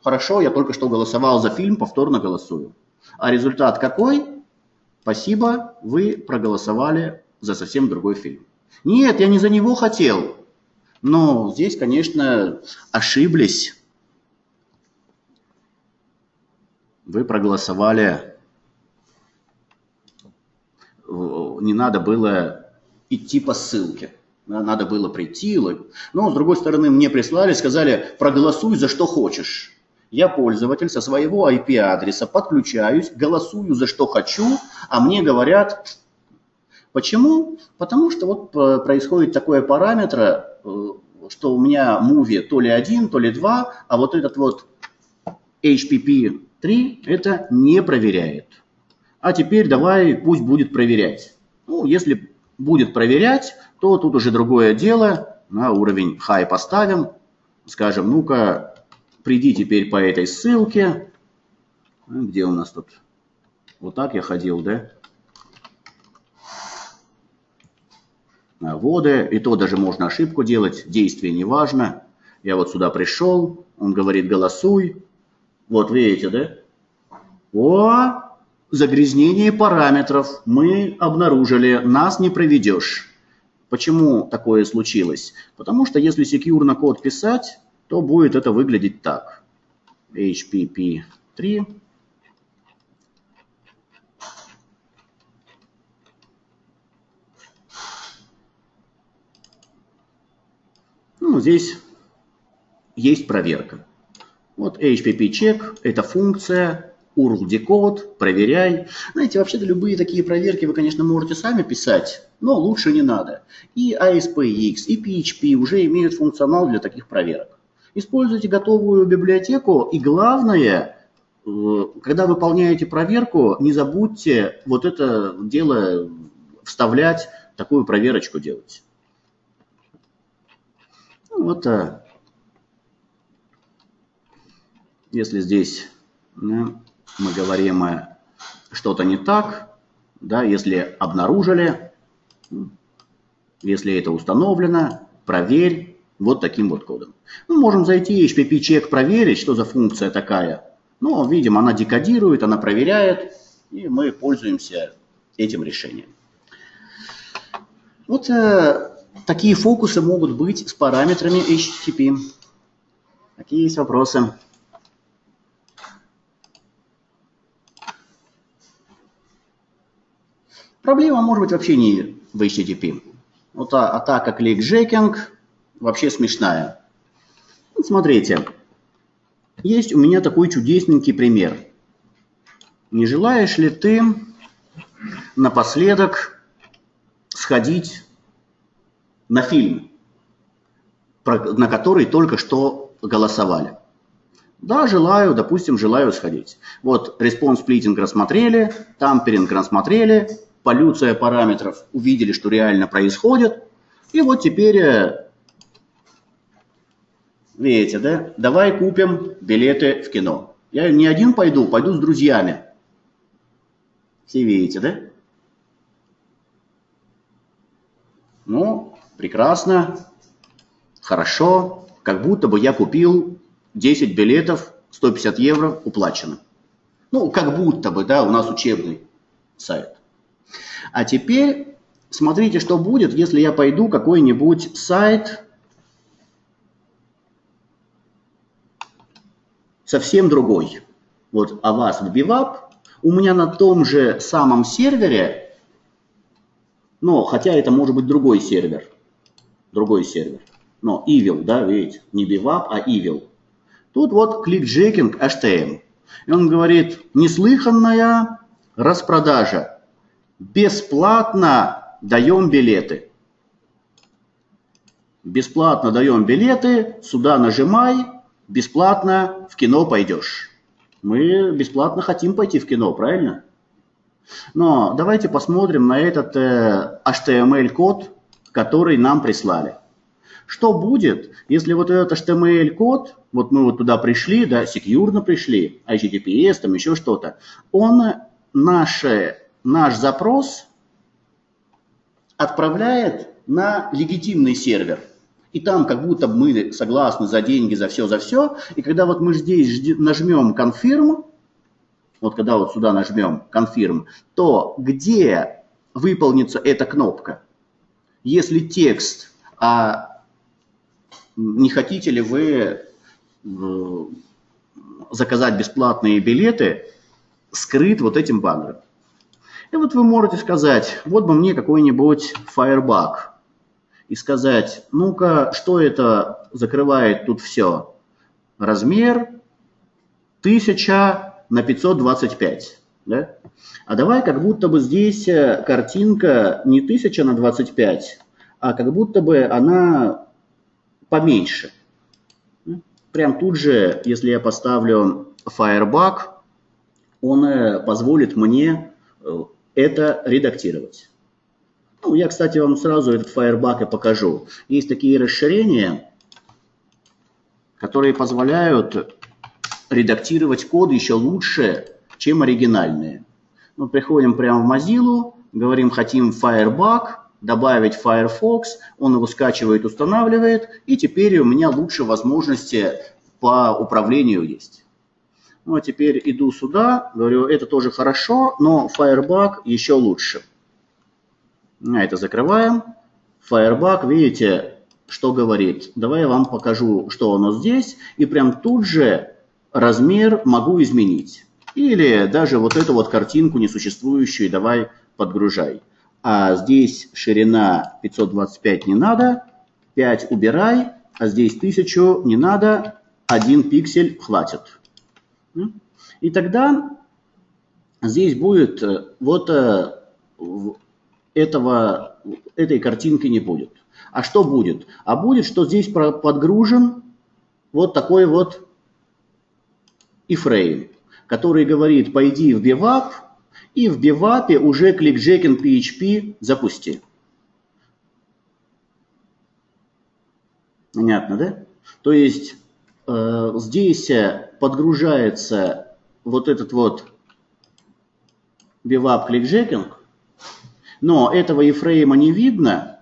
хорошо, я только что голосовал за фильм, повторно голосую. А результат какой? Спасибо, вы проголосовали за совсем другой фильм. Нет, я не за него хотел. Но здесь, конечно, ошиблись. Вы проголосовали, не надо было идти по ссылке. Надо было прийти. Но, с другой стороны, мне прислали, сказали, проголосуй за что хочешь. Я пользователь со своего IP-адреса подключаюсь, голосую за что хочу, а мне говорят, почему? Потому что вот э, происходит такое параметр, э, что у меня movie то ли один, то ли два, а вот этот вот HPP3 это не проверяет. А теперь давай пусть будет проверять. Ну, если будет проверять, то тут уже другое дело, на уровень high поставим, скажем, ну-ка, приди теперь по этой ссылке, ну, где у нас тут, вот так я ходил, да, воды, и то даже можно ошибку делать, действие не важно. Я вот сюда пришел, он говорит, голосуй. Вот видите, да? О, загрязнение параметров мы обнаружили, нас не проведешь. Почему такое случилось? Потому что если секьюрно код писать, то будет это выглядеть так. HPP3 Ну, здесь есть проверка. Вот HPP check – это функция, URL decode, проверяй. Знаете, вообще-то любые такие проверки вы, конечно, можете сами писать, но лучше не надо. И ASPX, и PHP уже имеют функционал для таких проверок. Используйте готовую библиотеку, и главное, э, когда выполняете проверку, не забудьте вот это дело вставлять, такую проверочку делать. Ну, вот, если здесь мы говорим а, что-то не так, да, если обнаружили, если это установлено, проверь вот таким вот кодом. Мы можем зайти HPP check проверить, что за функция такая. Ну, видим, она декодирует, она проверяет, и мы пользуемся этим решением. Вот э, Такие фокусы могут быть с параметрами HTTP. Какие есть вопросы? Проблема может быть вообще не в HTTP. Вот а, атака клик-джекинг вообще смешная. Вот смотрите, есть у меня такой чудесненький пример. Не желаешь ли ты напоследок сходить на фильм, на который только что голосовали. Да, желаю, допустим, желаю сходить. Вот response splitting рассмотрели, tampering рассмотрели, полюция параметров увидели, что реально происходит. И вот теперь, э, видите, да, давай купим билеты в кино. Я не один пойду, пойду с друзьями. Все видите, да? Ну, прекрасно, хорошо, как будто бы я купил 10 билетов, 150 евро уплачено. Ну, как будто бы, да, у нас учебный сайт. А теперь смотрите, что будет, если я пойду какой-нибудь сайт совсем другой. Вот а вас в BWAP у меня на том же самом сервере, но хотя это может быть другой сервер, другой сервер, но Evil, да, видите, не BWAP, а Evil. Тут вот кликджекинг HTM. И он говорит, неслыханная распродажа. Бесплатно даем билеты. Бесплатно даем билеты, сюда нажимай, бесплатно в кино пойдешь. Мы бесплатно хотим пойти в кино, правильно? Но давайте посмотрим на этот э, HTML-код, который нам прислали. Что будет, если вот этот HTML-код, вот мы вот туда пришли, да, секьюрно пришли, HTTPS, там еще что-то, он наше, наш запрос отправляет на легитимный сервер. И там как будто мы согласны за деньги, за все, за все. И когда вот мы здесь нажмем confirm, вот когда вот сюда нажмем confirm, то где выполнится эта кнопка? Если текст а не хотите ли вы э, заказать бесплатные билеты, скрыт вот этим баннером. И вот вы можете сказать, вот бы мне какой-нибудь Firebug, и сказать, ну-ка, что это закрывает тут все? Размер 1000 на 525. Да? А давай как будто бы здесь э, картинка не 1000 на 25, а как будто бы она поменьше. Прям тут же, если я поставлю Firebug, он э, позволит мне э, это редактировать. Ну, я, кстати, вам сразу этот Firebug и покажу. Есть такие расширения, которые позволяют редактировать код еще лучше, чем оригинальные. Мы приходим прямо в Mozilla, говорим, хотим Firebug, добавить Firefox, он его скачивает, устанавливает, и теперь у меня лучше возможности по управлению есть. Ну а теперь иду сюда, говорю, это тоже хорошо, но Firebug еще лучше. А это закрываем. Firebug, видите, что говорит. Давай я вам покажу, что оно здесь, и прям тут же размер могу изменить. Или даже вот эту вот картинку несуществующую давай подгружай а здесь ширина 525 не надо, 5 убирай, а здесь 1000 не надо, 1 пиксель хватит. И тогда здесь будет э, вот э, этого, этой картинки не будет. А что будет? А будет, что здесь подгружен вот такой вот iframe, который говорит, пойди в bivap, и в бивапе уже ClickJacken PHP запусти. Понятно, да? То есть э, здесь подгружается вот этот вот бивап ClickJacking, но этого ефрейма не видно,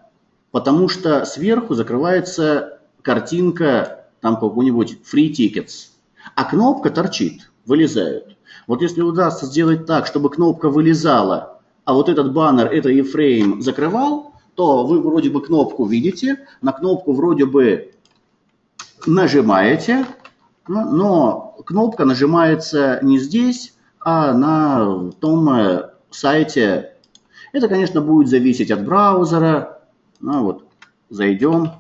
потому что сверху закрывается картинка там какой-нибудь free tickets, а кнопка торчит, вылезает. Вот если удастся сделать так, чтобы кнопка вылезала, а вот этот баннер, это iframe закрывал, то вы вроде бы кнопку видите, на кнопку вроде бы нажимаете, но кнопка нажимается не здесь, а на том э, сайте. Это, конечно, будет зависеть от браузера. Ну вот, зайдем.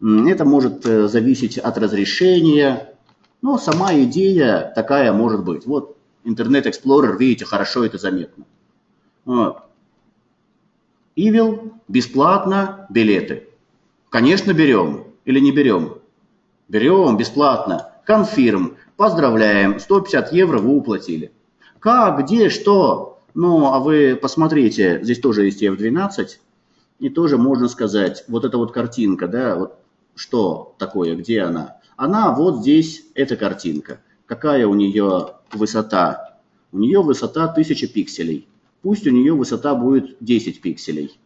Это может э, зависеть от разрешения. Но сама идея такая может быть. Вот Internet Explorer, видите, хорошо это заметно. Вот. Evil, бесплатно, билеты. Конечно, берем или не берем? Берем бесплатно. Конфирм. Поздравляем. 150 евро вы уплатили. Как, где, что? Ну, а вы посмотрите, здесь тоже есть F12. И тоже можно сказать, вот эта вот картинка, да, вот что такое, где она? Она вот здесь, эта картинка. Какая у нее высота? У нее высота 1000 пикселей. Пусть у нее высота будет 10 пикселей.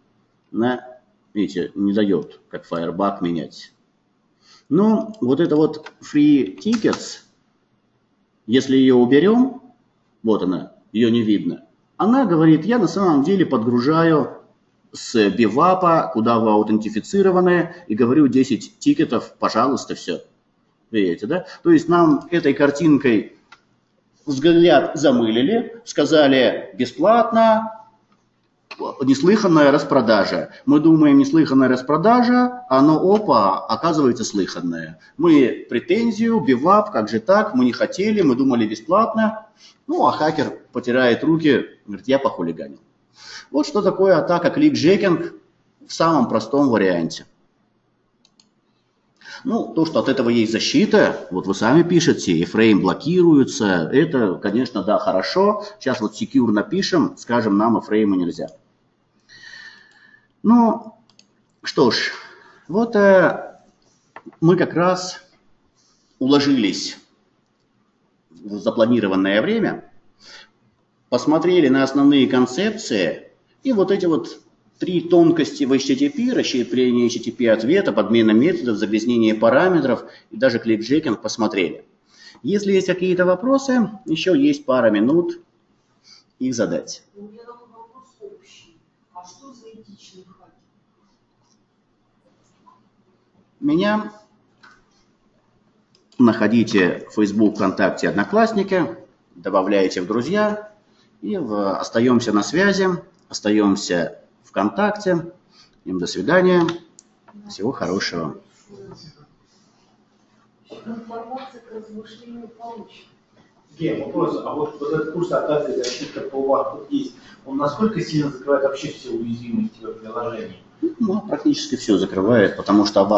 На, видите, не дает, как Firebug менять. Но вот это вот free tickets, если ее уберем, вот она, ее не видно, она говорит, я на самом деле подгружаю с бивапа, куда вы аутентифицированы, и говорю 10 тикетов, пожалуйста, все. Видите, да? То есть нам этой картинкой взгляд замылили, сказали бесплатно, неслыханная распродажа. Мы думаем, неслыханная распродажа, оно, опа, оказывается слыханное. Мы претензию, бивап, как же так, мы не хотели, мы думали бесплатно. Ну, а хакер потирает руки, говорит, я похулиганил. Вот что такое атака кликджекинг в самом простом варианте. Ну, то, что от этого есть защита, вот вы сами пишете, и фрейм блокируется, это, конечно, да, хорошо. Сейчас вот secure напишем, скажем, нам и фреймы нельзя. Ну, что ж, вот э, мы как раз уложились в запланированное время, посмотрели на основные концепции, и вот эти вот три тонкости в HTTP, расщепление HTTP ответа, подмена методов, загрязнение параметров и даже кликджекинг посмотрели. Если есть какие-то вопросы, еще есть пара минут их задать. У меня такой вопрос общий. А что за этичный хакинг? Меня находите в Facebook, ВКонтакте, Одноклассники, добавляете в друзья и в, остаемся на связи, остаемся ВКонтакте. Им до свидания. Всего хорошего. Информация к размышлению получена. Сергей, вопрос, а вот, вот этот курс атаки и защита по ВАК тут есть, он насколько сильно закрывает вообще все уязвимости в приложении? Ну, практически все закрывает, потому что